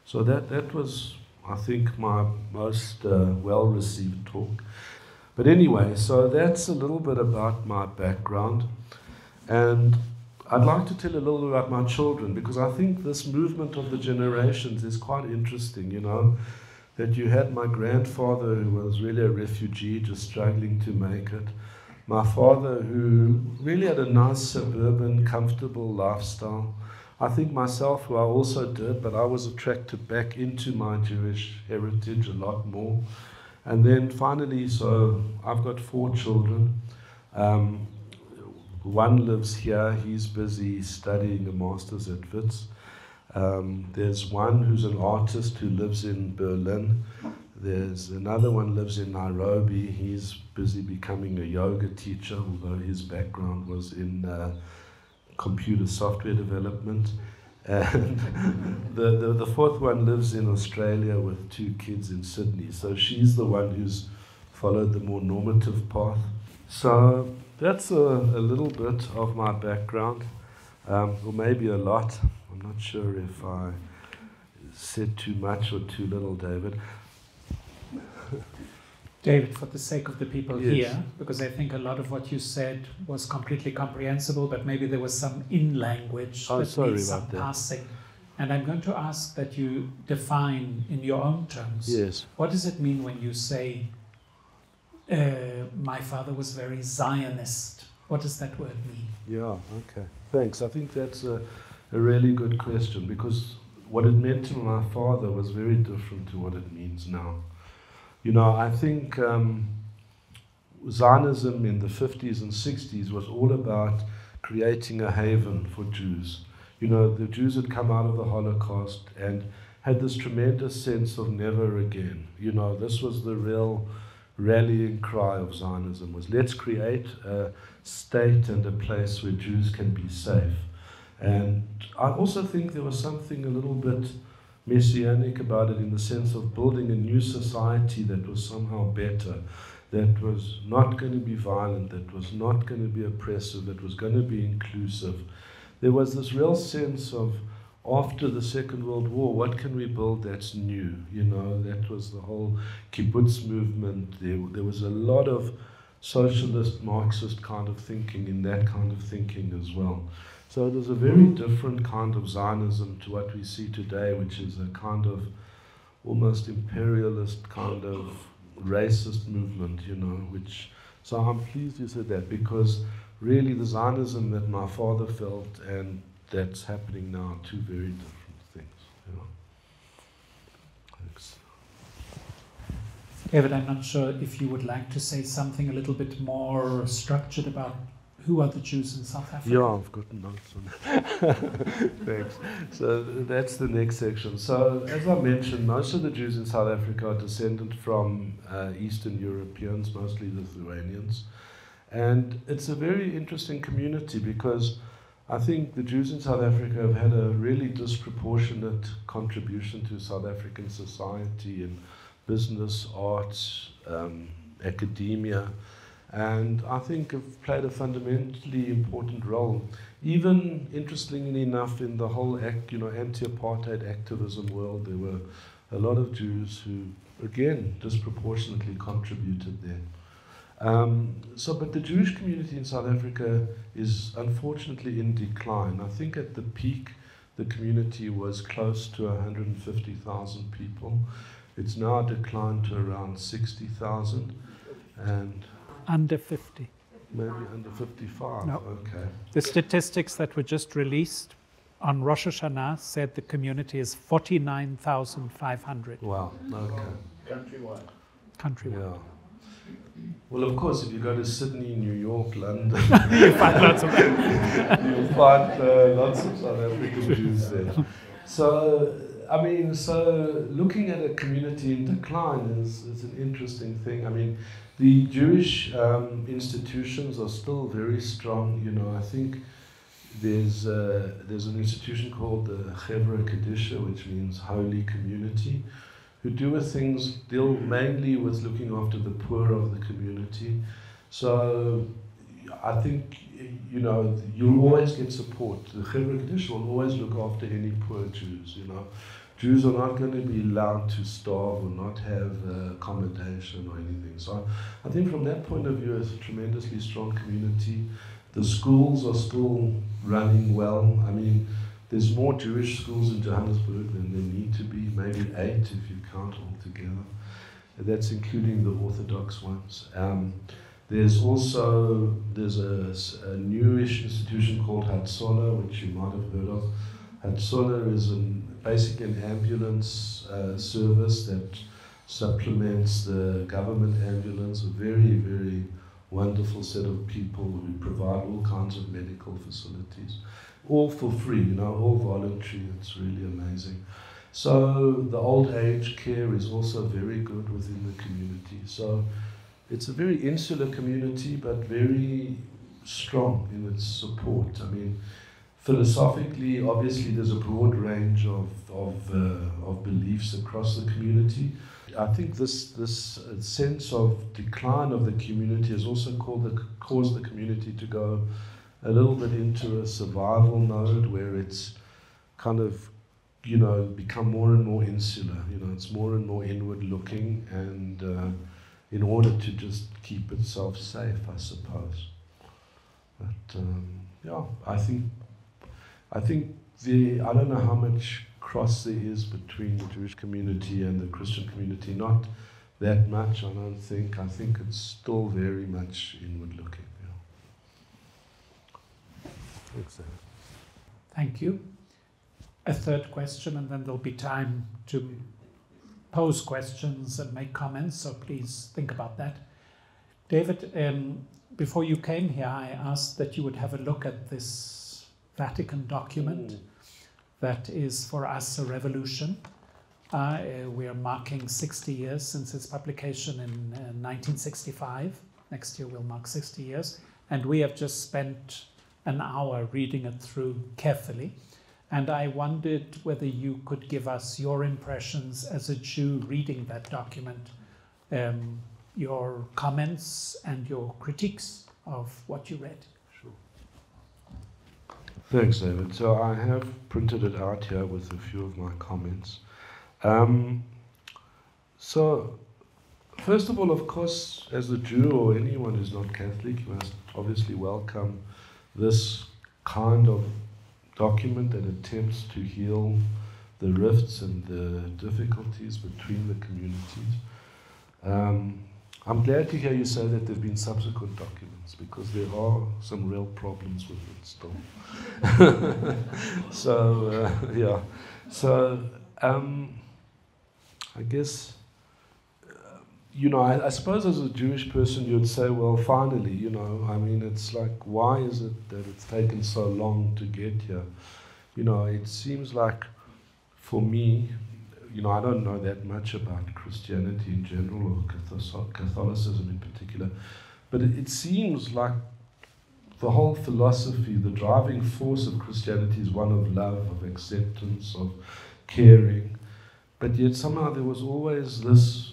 So that, that was, I think, my most uh, well received talk. But anyway, so that's a little bit about my background. And I'd like to tell a little bit about my children because I think this movement of the generations is quite interesting, you know. That you had my grandfather who was really a refugee, just struggling to make it. My father who really had a nice suburban, comfortable lifestyle. I think myself, who I also did, but I was attracted back into my Jewish heritage a lot more. And then finally, so I've got four children. Um, one lives here, he's busy studying a master's at Wits. Um, there's one who's an artist who lives in Berlin. There's another one lives in Nairobi. He's busy becoming a yoga teacher, although his background was in uh, computer software development. And the, the, the fourth one lives in Australia with two kids in Sydney. So she's the one who's followed the more normative path. So that's a, a little bit of my background, um, or maybe a lot. I'm not sure if I said too much or too little, David. David, for the sake of the people Yes. here, because I think a lot of what you said was completely comprehensible, but maybe there was some in language Oh, that sorry needs some that. passing. And I'm going to ask that you define in your own terms Yes. what does it mean when you say, uh, my father was very Zionist? What does that word mean? Yeah, okay. Thanks. I think that's a, a really good question because what it meant to my father was very different to what it means now. You know, I think um, Zionism in the 50s and 60s was all about creating a haven for Jews. You know, the Jews had come out of the Holocaust and had this tremendous sense of never again. You know, this was the real rallying cry of Zionism was let's create a state and a place where Jews can be safe. And I also think there was something a little bit messianic about it in the sense of building a new society that was somehow better, that was not going to be violent, that was not going to be oppressive, that was going to be inclusive. There was this real sense of after the Second World War, what can we build that's new? You know, that was the whole kibbutz movement. There, there was a lot of socialist, Marxist kind of thinking in that kind of thinking as well. So was a very different kind of Zionism to what we see today, which is a kind of almost imperialist kind of racist movement, you know, which, so I'm pleased you said that because really the Zionism that my father felt and that's happening now are two very different things, you know. Thanks. David, I'm not sure if you would like to say something a little bit more structured about who are the Jews in South Africa? Yeah, I've got notes. Thanks. So that's the next section. So as I mentioned, most of the Jews in South Africa are descended from uh, Eastern Europeans, mostly Lithuanians. And it's a very interesting community because I think the Jews in South Africa have had a really disproportionate contribution to South African society in business, arts, um, academia and I think have played a fundamentally important role. Even interestingly enough, in the whole act, you know, anti-apartheid activism world, there were a lot of Jews who, again, disproportionately contributed there. Um, so, but the Jewish community in South Africa is unfortunately in decline. I think at the peak, the community was close to 150,000 people. It's now declined to around 60,000, and under 50. Maybe under 55. No. Okay. The statistics that were just released on Rosh Hashanah said the community is 49,500 Wow. Okay. Countrywide. countrywide. Yeah. Well, of course, if you go to Sydney, New York, London, you find lots of you'll find uh, lots of South African Jews there. So, I mean, so looking at a community in decline is, is an interesting thing. I mean, the Jewish um, institutions are still very strong. You know, I think there's uh, there's an institution called the Chevra Kadisha, which means holy community, who do things deal mainly with looking after the poor of the community. So I think you know you'll always get support. The Chevra Kadisha will always look after any poor Jews. You know. Jews are not going to be allowed to starve or not have uh, accommodation or anything. So I think from that point of view, it's a tremendously strong community. The schools are still running well. I mean, there's more Jewish schools in Johannesburg than there need to be, maybe eight if you count all together. That's including the Orthodox ones. Um, there's also there's a, a newish institution called Hatzola, which you might have heard of. Hatzola is an basically an ambulance uh, service that supplements the government ambulance, a very, very wonderful set of people who provide all kinds of medical facilities, all for free, you know, all voluntary. It's really amazing. So the old age care is also very good within the community. So it's a very insular community, but very strong in its support. I mean, philosophically, obviously, there's a broad range of, of, uh, of beliefs across the community. I think this, this uh, sense of decline of the community has also the, caused the community to go a little bit into a survival mode where it's kind of, you know, become more and more insular. You know, it's more and more inward looking, and uh, in order to just keep itself safe, I suppose. But um, yeah, I think I think the I don't know how much cross there is between the Jewish community and the Christian community. Not that much, I don't think. I think it's still very much inward looking. Yeah. Thanks, Thank you. A third question, and then there'll be time to pose questions and make comments, so please think about that. David, um, before you came here, I asked that you would have a look at this Vatican document Mm. that is for us a revolution. Uh, uh, we are marking 60 years since its publication in uh, 1965. Next year we'll mark 60 years. And we have just spent an hour reading it through carefully. And I wondered whether you could give us your impressions as a Jew reading that document, um, your comments and your critiques of what you read. Thanks, David. So I have printed it out here with a few of my comments. Um, so, first of all, of course, as a Jew or anyone who's not Catholic, you must obviously welcome this kind of document that attempts to heal the rifts and the difficulties between the communities. Um, I'm glad to hear you say that there have been subsequent documents because there are some real problems with it still. so, uh, yeah. So, um, I guess, uh, you know, I, I suppose as a Jewish person you'd say, well, finally, you know, I mean, it's like, why is it that it's taken so long to get here? You know, it seems like for me, you know, I don't know that much about Christianity in general or Catholicism in particular, but it, it seems like the whole philosophy, the driving force of Christianity is one of love, of acceptance, of caring. But yet somehow there was always this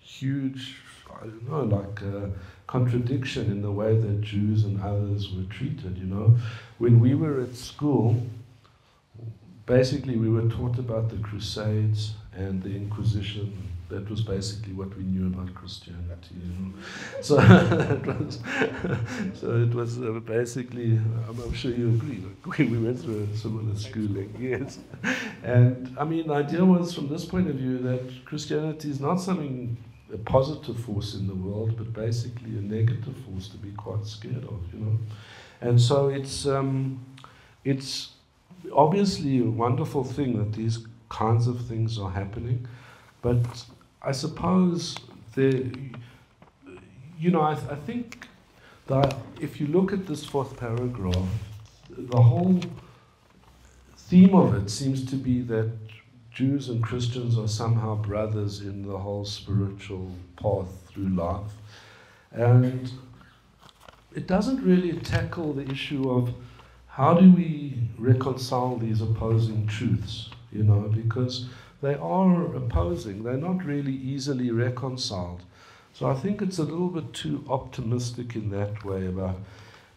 huge, I don't know, like a contradiction in the way that Jews and others were treated, you know. When we were at school, basically we were taught about the Crusades and the Inquisition. That was basically what we knew about Christianity. You know? So it was, so it was uh, basically. I'm, I'm sure you agree. Like we, we went through a similar schooling, yes. And I mean, the idea was from this point of view that Christianity is not something a positive force in the world, but basically a negative force to be quite scared of. You know, and so it's um, it's obviously a wonderful thing that these kinds of things are happening, but I suppose the, you know, I, I think that if you look at this fourth paragraph, the whole theme of it seems to be that Jews and Christians are somehow brothers in the whole spiritual path through life. And it doesn't really tackle the issue of how do we reconcile these opposing truths, you know, because they are opposing, they're not really easily reconciled. So I think it's a little bit too optimistic in that way about,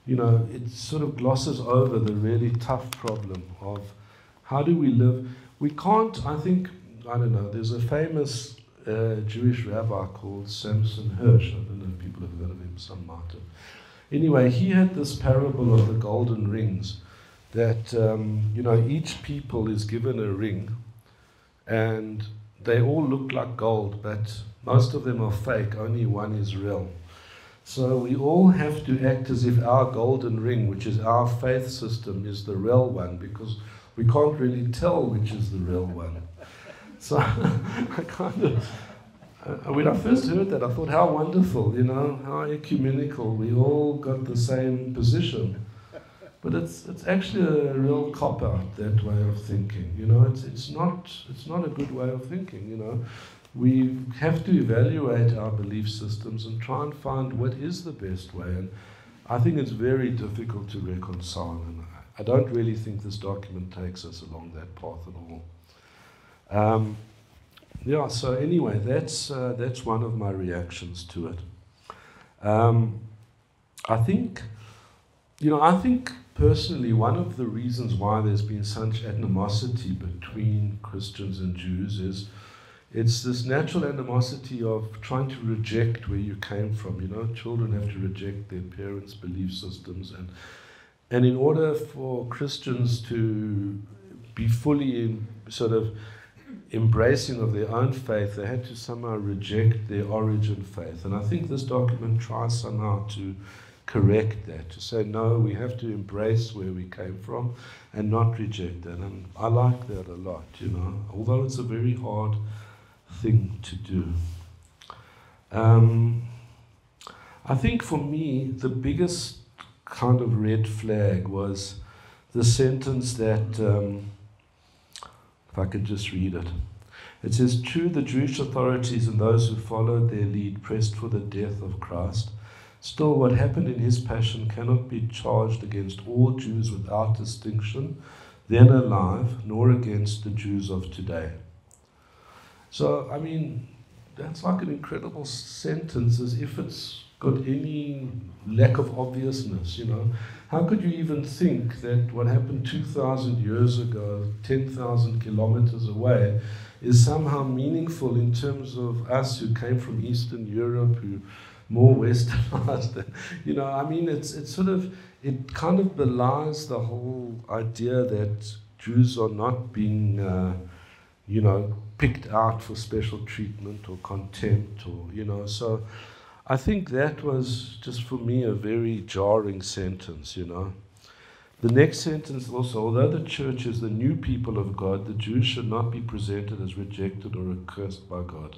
you know, it sort of glosses over the really tough problem of how do we live. We can't, I think, I don't know, there's a famous uh, Jewish rabbi called Samson Hirsch. I don't know if people have heard of him, some might have. Anyway, he had this parable of the golden rings that, um, you know, each people is given a ring and they all look like gold, but most of them are fake, only one is real. So we all have to act as if our golden ring, which is our faith system, is the real one because we can't really tell which is the real one. So I kind of, uh, when I first heard that, I thought, how wonderful, you know, how ecumenical. We all got the same position. But it's, it's actually a real cop out, that way of thinking. You know, it's, it's, not, it's not a good way of thinking, you know. We have to evaluate our belief systems and try and find what is the best way. And I think it's very difficult to reconcile. And I don't really think this document takes us along that path at all. Um, yeah, so anyway, that's, uh, that's one of my reactions to it. Um, I think, you know, I think personally one of the reasons why there's been such animosity between Christians and Jews is it's this natural animosity of trying to reject where you came from. You know, children have to reject their parents' belief systems, and and in order for Christians to be fully sort of embracing of their own faith, they had to somehow reject their origin faith. And I think this document tries somehow to correct that, to say, no, we have to embrace where we came from and not reject that. And I like that a lot, you know, although it's a very hard thing to do. Um, I think for me, the biggest kind of red flag was the sentence that, um, if I could just read it. It says, True, the Jewish authorities and those who followed their lead pressed for the death of Christ. Still, what happened in his passion cannot be charged against all Jews without distinction, then alive, nor against the Jews of today. So, I mean, that's like an incredible sentence as if it's got any lack of obviousness, you know. How could you even think that what happened 2,000 years ago, 10,000 kilometers away, is somehow meaningful in terms of us who came from Eastern Europe, who more westernized. Than, you know, I mean, it's, it's sort of, it kind of belies the whole idea that Jews are not being, uh, you know, picked out for special treatment or contempt or, you know, so I think that was just for me a very jarring sentence, you know. The next sentence also, although the church is the new people of God, the Jews should not be presented as rejected or accursed by God,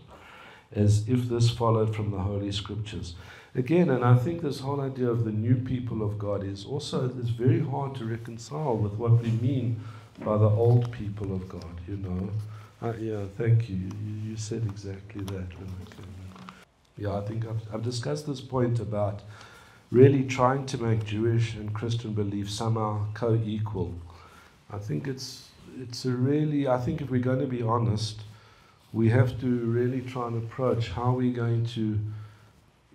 as if this followed from the Holy Scriptures. Again, and I think this whole idea of the new people of God is also it's very hard to reconcile with what we mean by the old people of God, you know. Uh, yeah, thank you. you. You said exactly that when I came in. Yeah, I think I've, I've discussed this point about really trying to make Jewish and Christian belief somehow co-equal. I think it's it's a really I think if we're going to be honest, we have to really try and approach how we're going to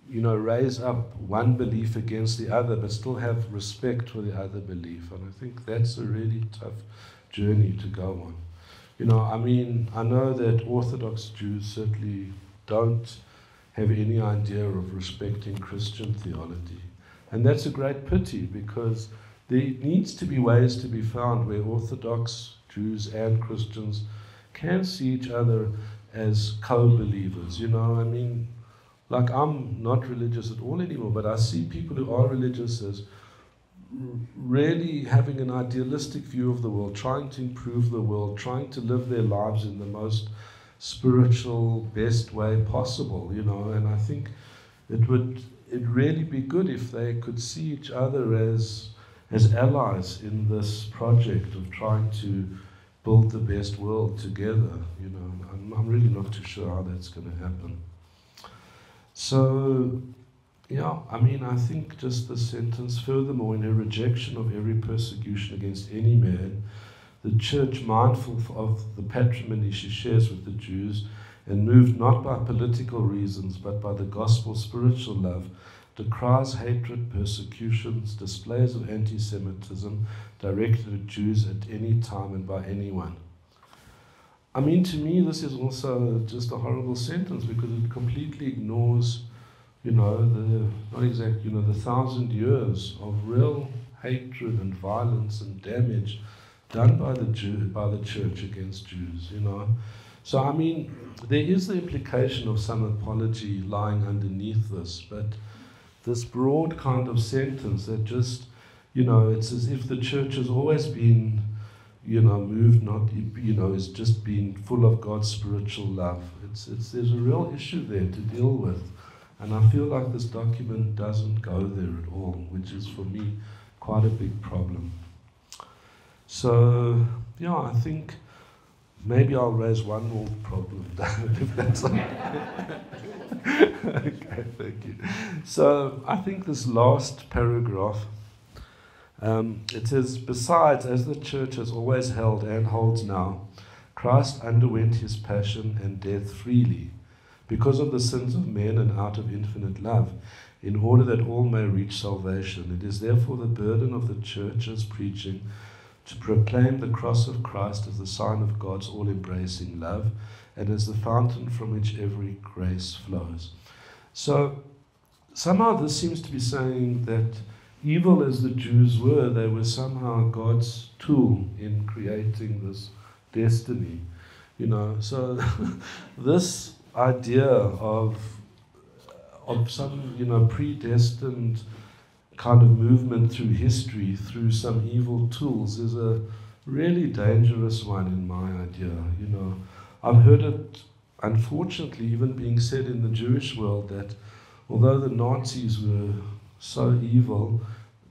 you know raise up one belief against the other but still have respect for the other belief and I think that's a really tough journey to go on. You know, I mean, I know that Orthodox Jews certainly don't have any idea of respecting Christian theology. And that's a great pity because there needs to be ways to be found where Orthodox Jews and Christians can see each other as co believers. You know, I mean, like I'm not religious at all anymore, but I see people who are religious as really having an idealistic view of the world, trying to improve the world, trying to live their lives in the most spiritual, best way possible, you know, and I think it would it'd really be good if they could see each other as, as allies in this project of trying to build the best world together. You know, I'm, I'm really not too sure how that's going to happen. So, yeah, I mean, I think just the sentence, furthermore, in her rejection of every persecution against any man, the church, mindful of the patrimony she shares with the Jews, and moved not by political reasons but by the gospel spiritual love, decries hatred, persecutions, displays of anti Semitism directed at Jews at any time and by anyone. I mean, to me, this is also just a horrible sentence because it completely ignores, you know, the, not exactly, you know, the thousand years of real hatred and violence and damage done by the Jew, by the church against Jews, you know. So, I mean, there is the implication of some apology lying underneath this, but this broad kind of sentence that just, you know, it's as if the church has always been, you know, moved, not, you know, it's just been full of God's spiritual love. It's, it's, there's a real issue there to deal with. And I feel like this document doesn't go there at all, which is for me quite a big problem. So, yeah, I think Maybe I'll raise one more problem, if that's okay. okay, thank you. So I think this last paragraph, um, it says, Besides, as the church has always held and holds now, Christ underwent his passion and death freely because of the sins of men and out of infinite love, in order that all may reach salvation. It is therefore the burden of the church's preaching to proclaim the cross of Christ as the sign of God's all embracing love and as the fountain from which every grace flows. So, somehow this seems to be saying that evil as the Jews were, they were somehow God's tool in creating this destiny. You know, so this idea of of some you know predestined kind of movement through history through some evil tools is a really dangerous one in my idea. You know, I've heard it, unfortunately, even being said in the Jewish world that although the Nazis were so evil,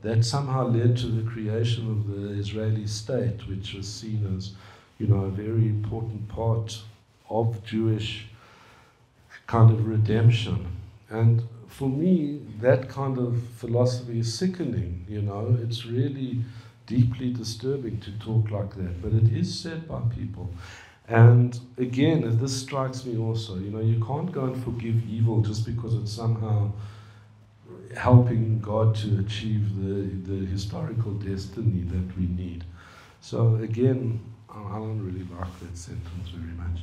that somehow led to the creation of the Israeli state, which was seen as, you know, a very important part of Jewish kind of redemption. And for me, that kind of philosophy is sickening, you know, it's really deeply disturbing to talk like that, but it is said by people. And again, this strikes me also, you know, you can't go and forgive evil just because it's somehow helping God to achieve the, the historical destiny that we need. So again, I don't really like that sentence very much.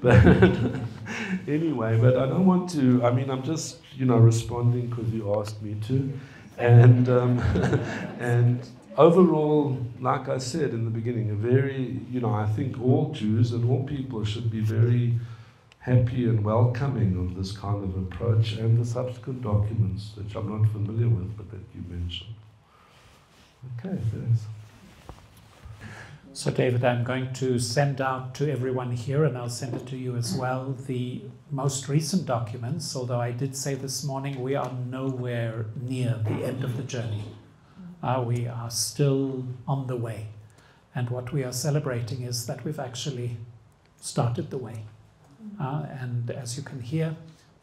But anyway, but I don't want to, I mean, I'm just, you know, responding because you asked me to. And, um, and overall, like I said in the beginning, a very, you know, I think all Jews and all people should be very happy and welcoming of this kind of approach and the subsequent documents, which I'm not familiar with, but that you mentioned. Okay, thanks. So, David, I'm going to send out to everyone here, and I'll send it to you as well, the most recent documents. Although I did say this morning we are nowhere near the end of the journey. Uh, we are still on the way. And what we are celebrating is that we've actually started the way. Uh, and as you can hear,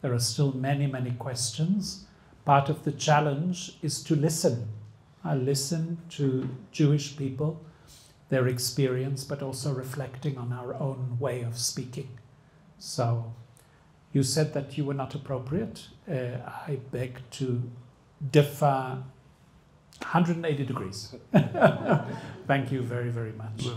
there are still many, many questions. Part of the challenge is to listen. I listen to Jewish people, their experience, but also reflecting on our own way of speaking. So, you said that you were not appropriate. Uh, I beg to differ 180 degrees. Thank you very, very much.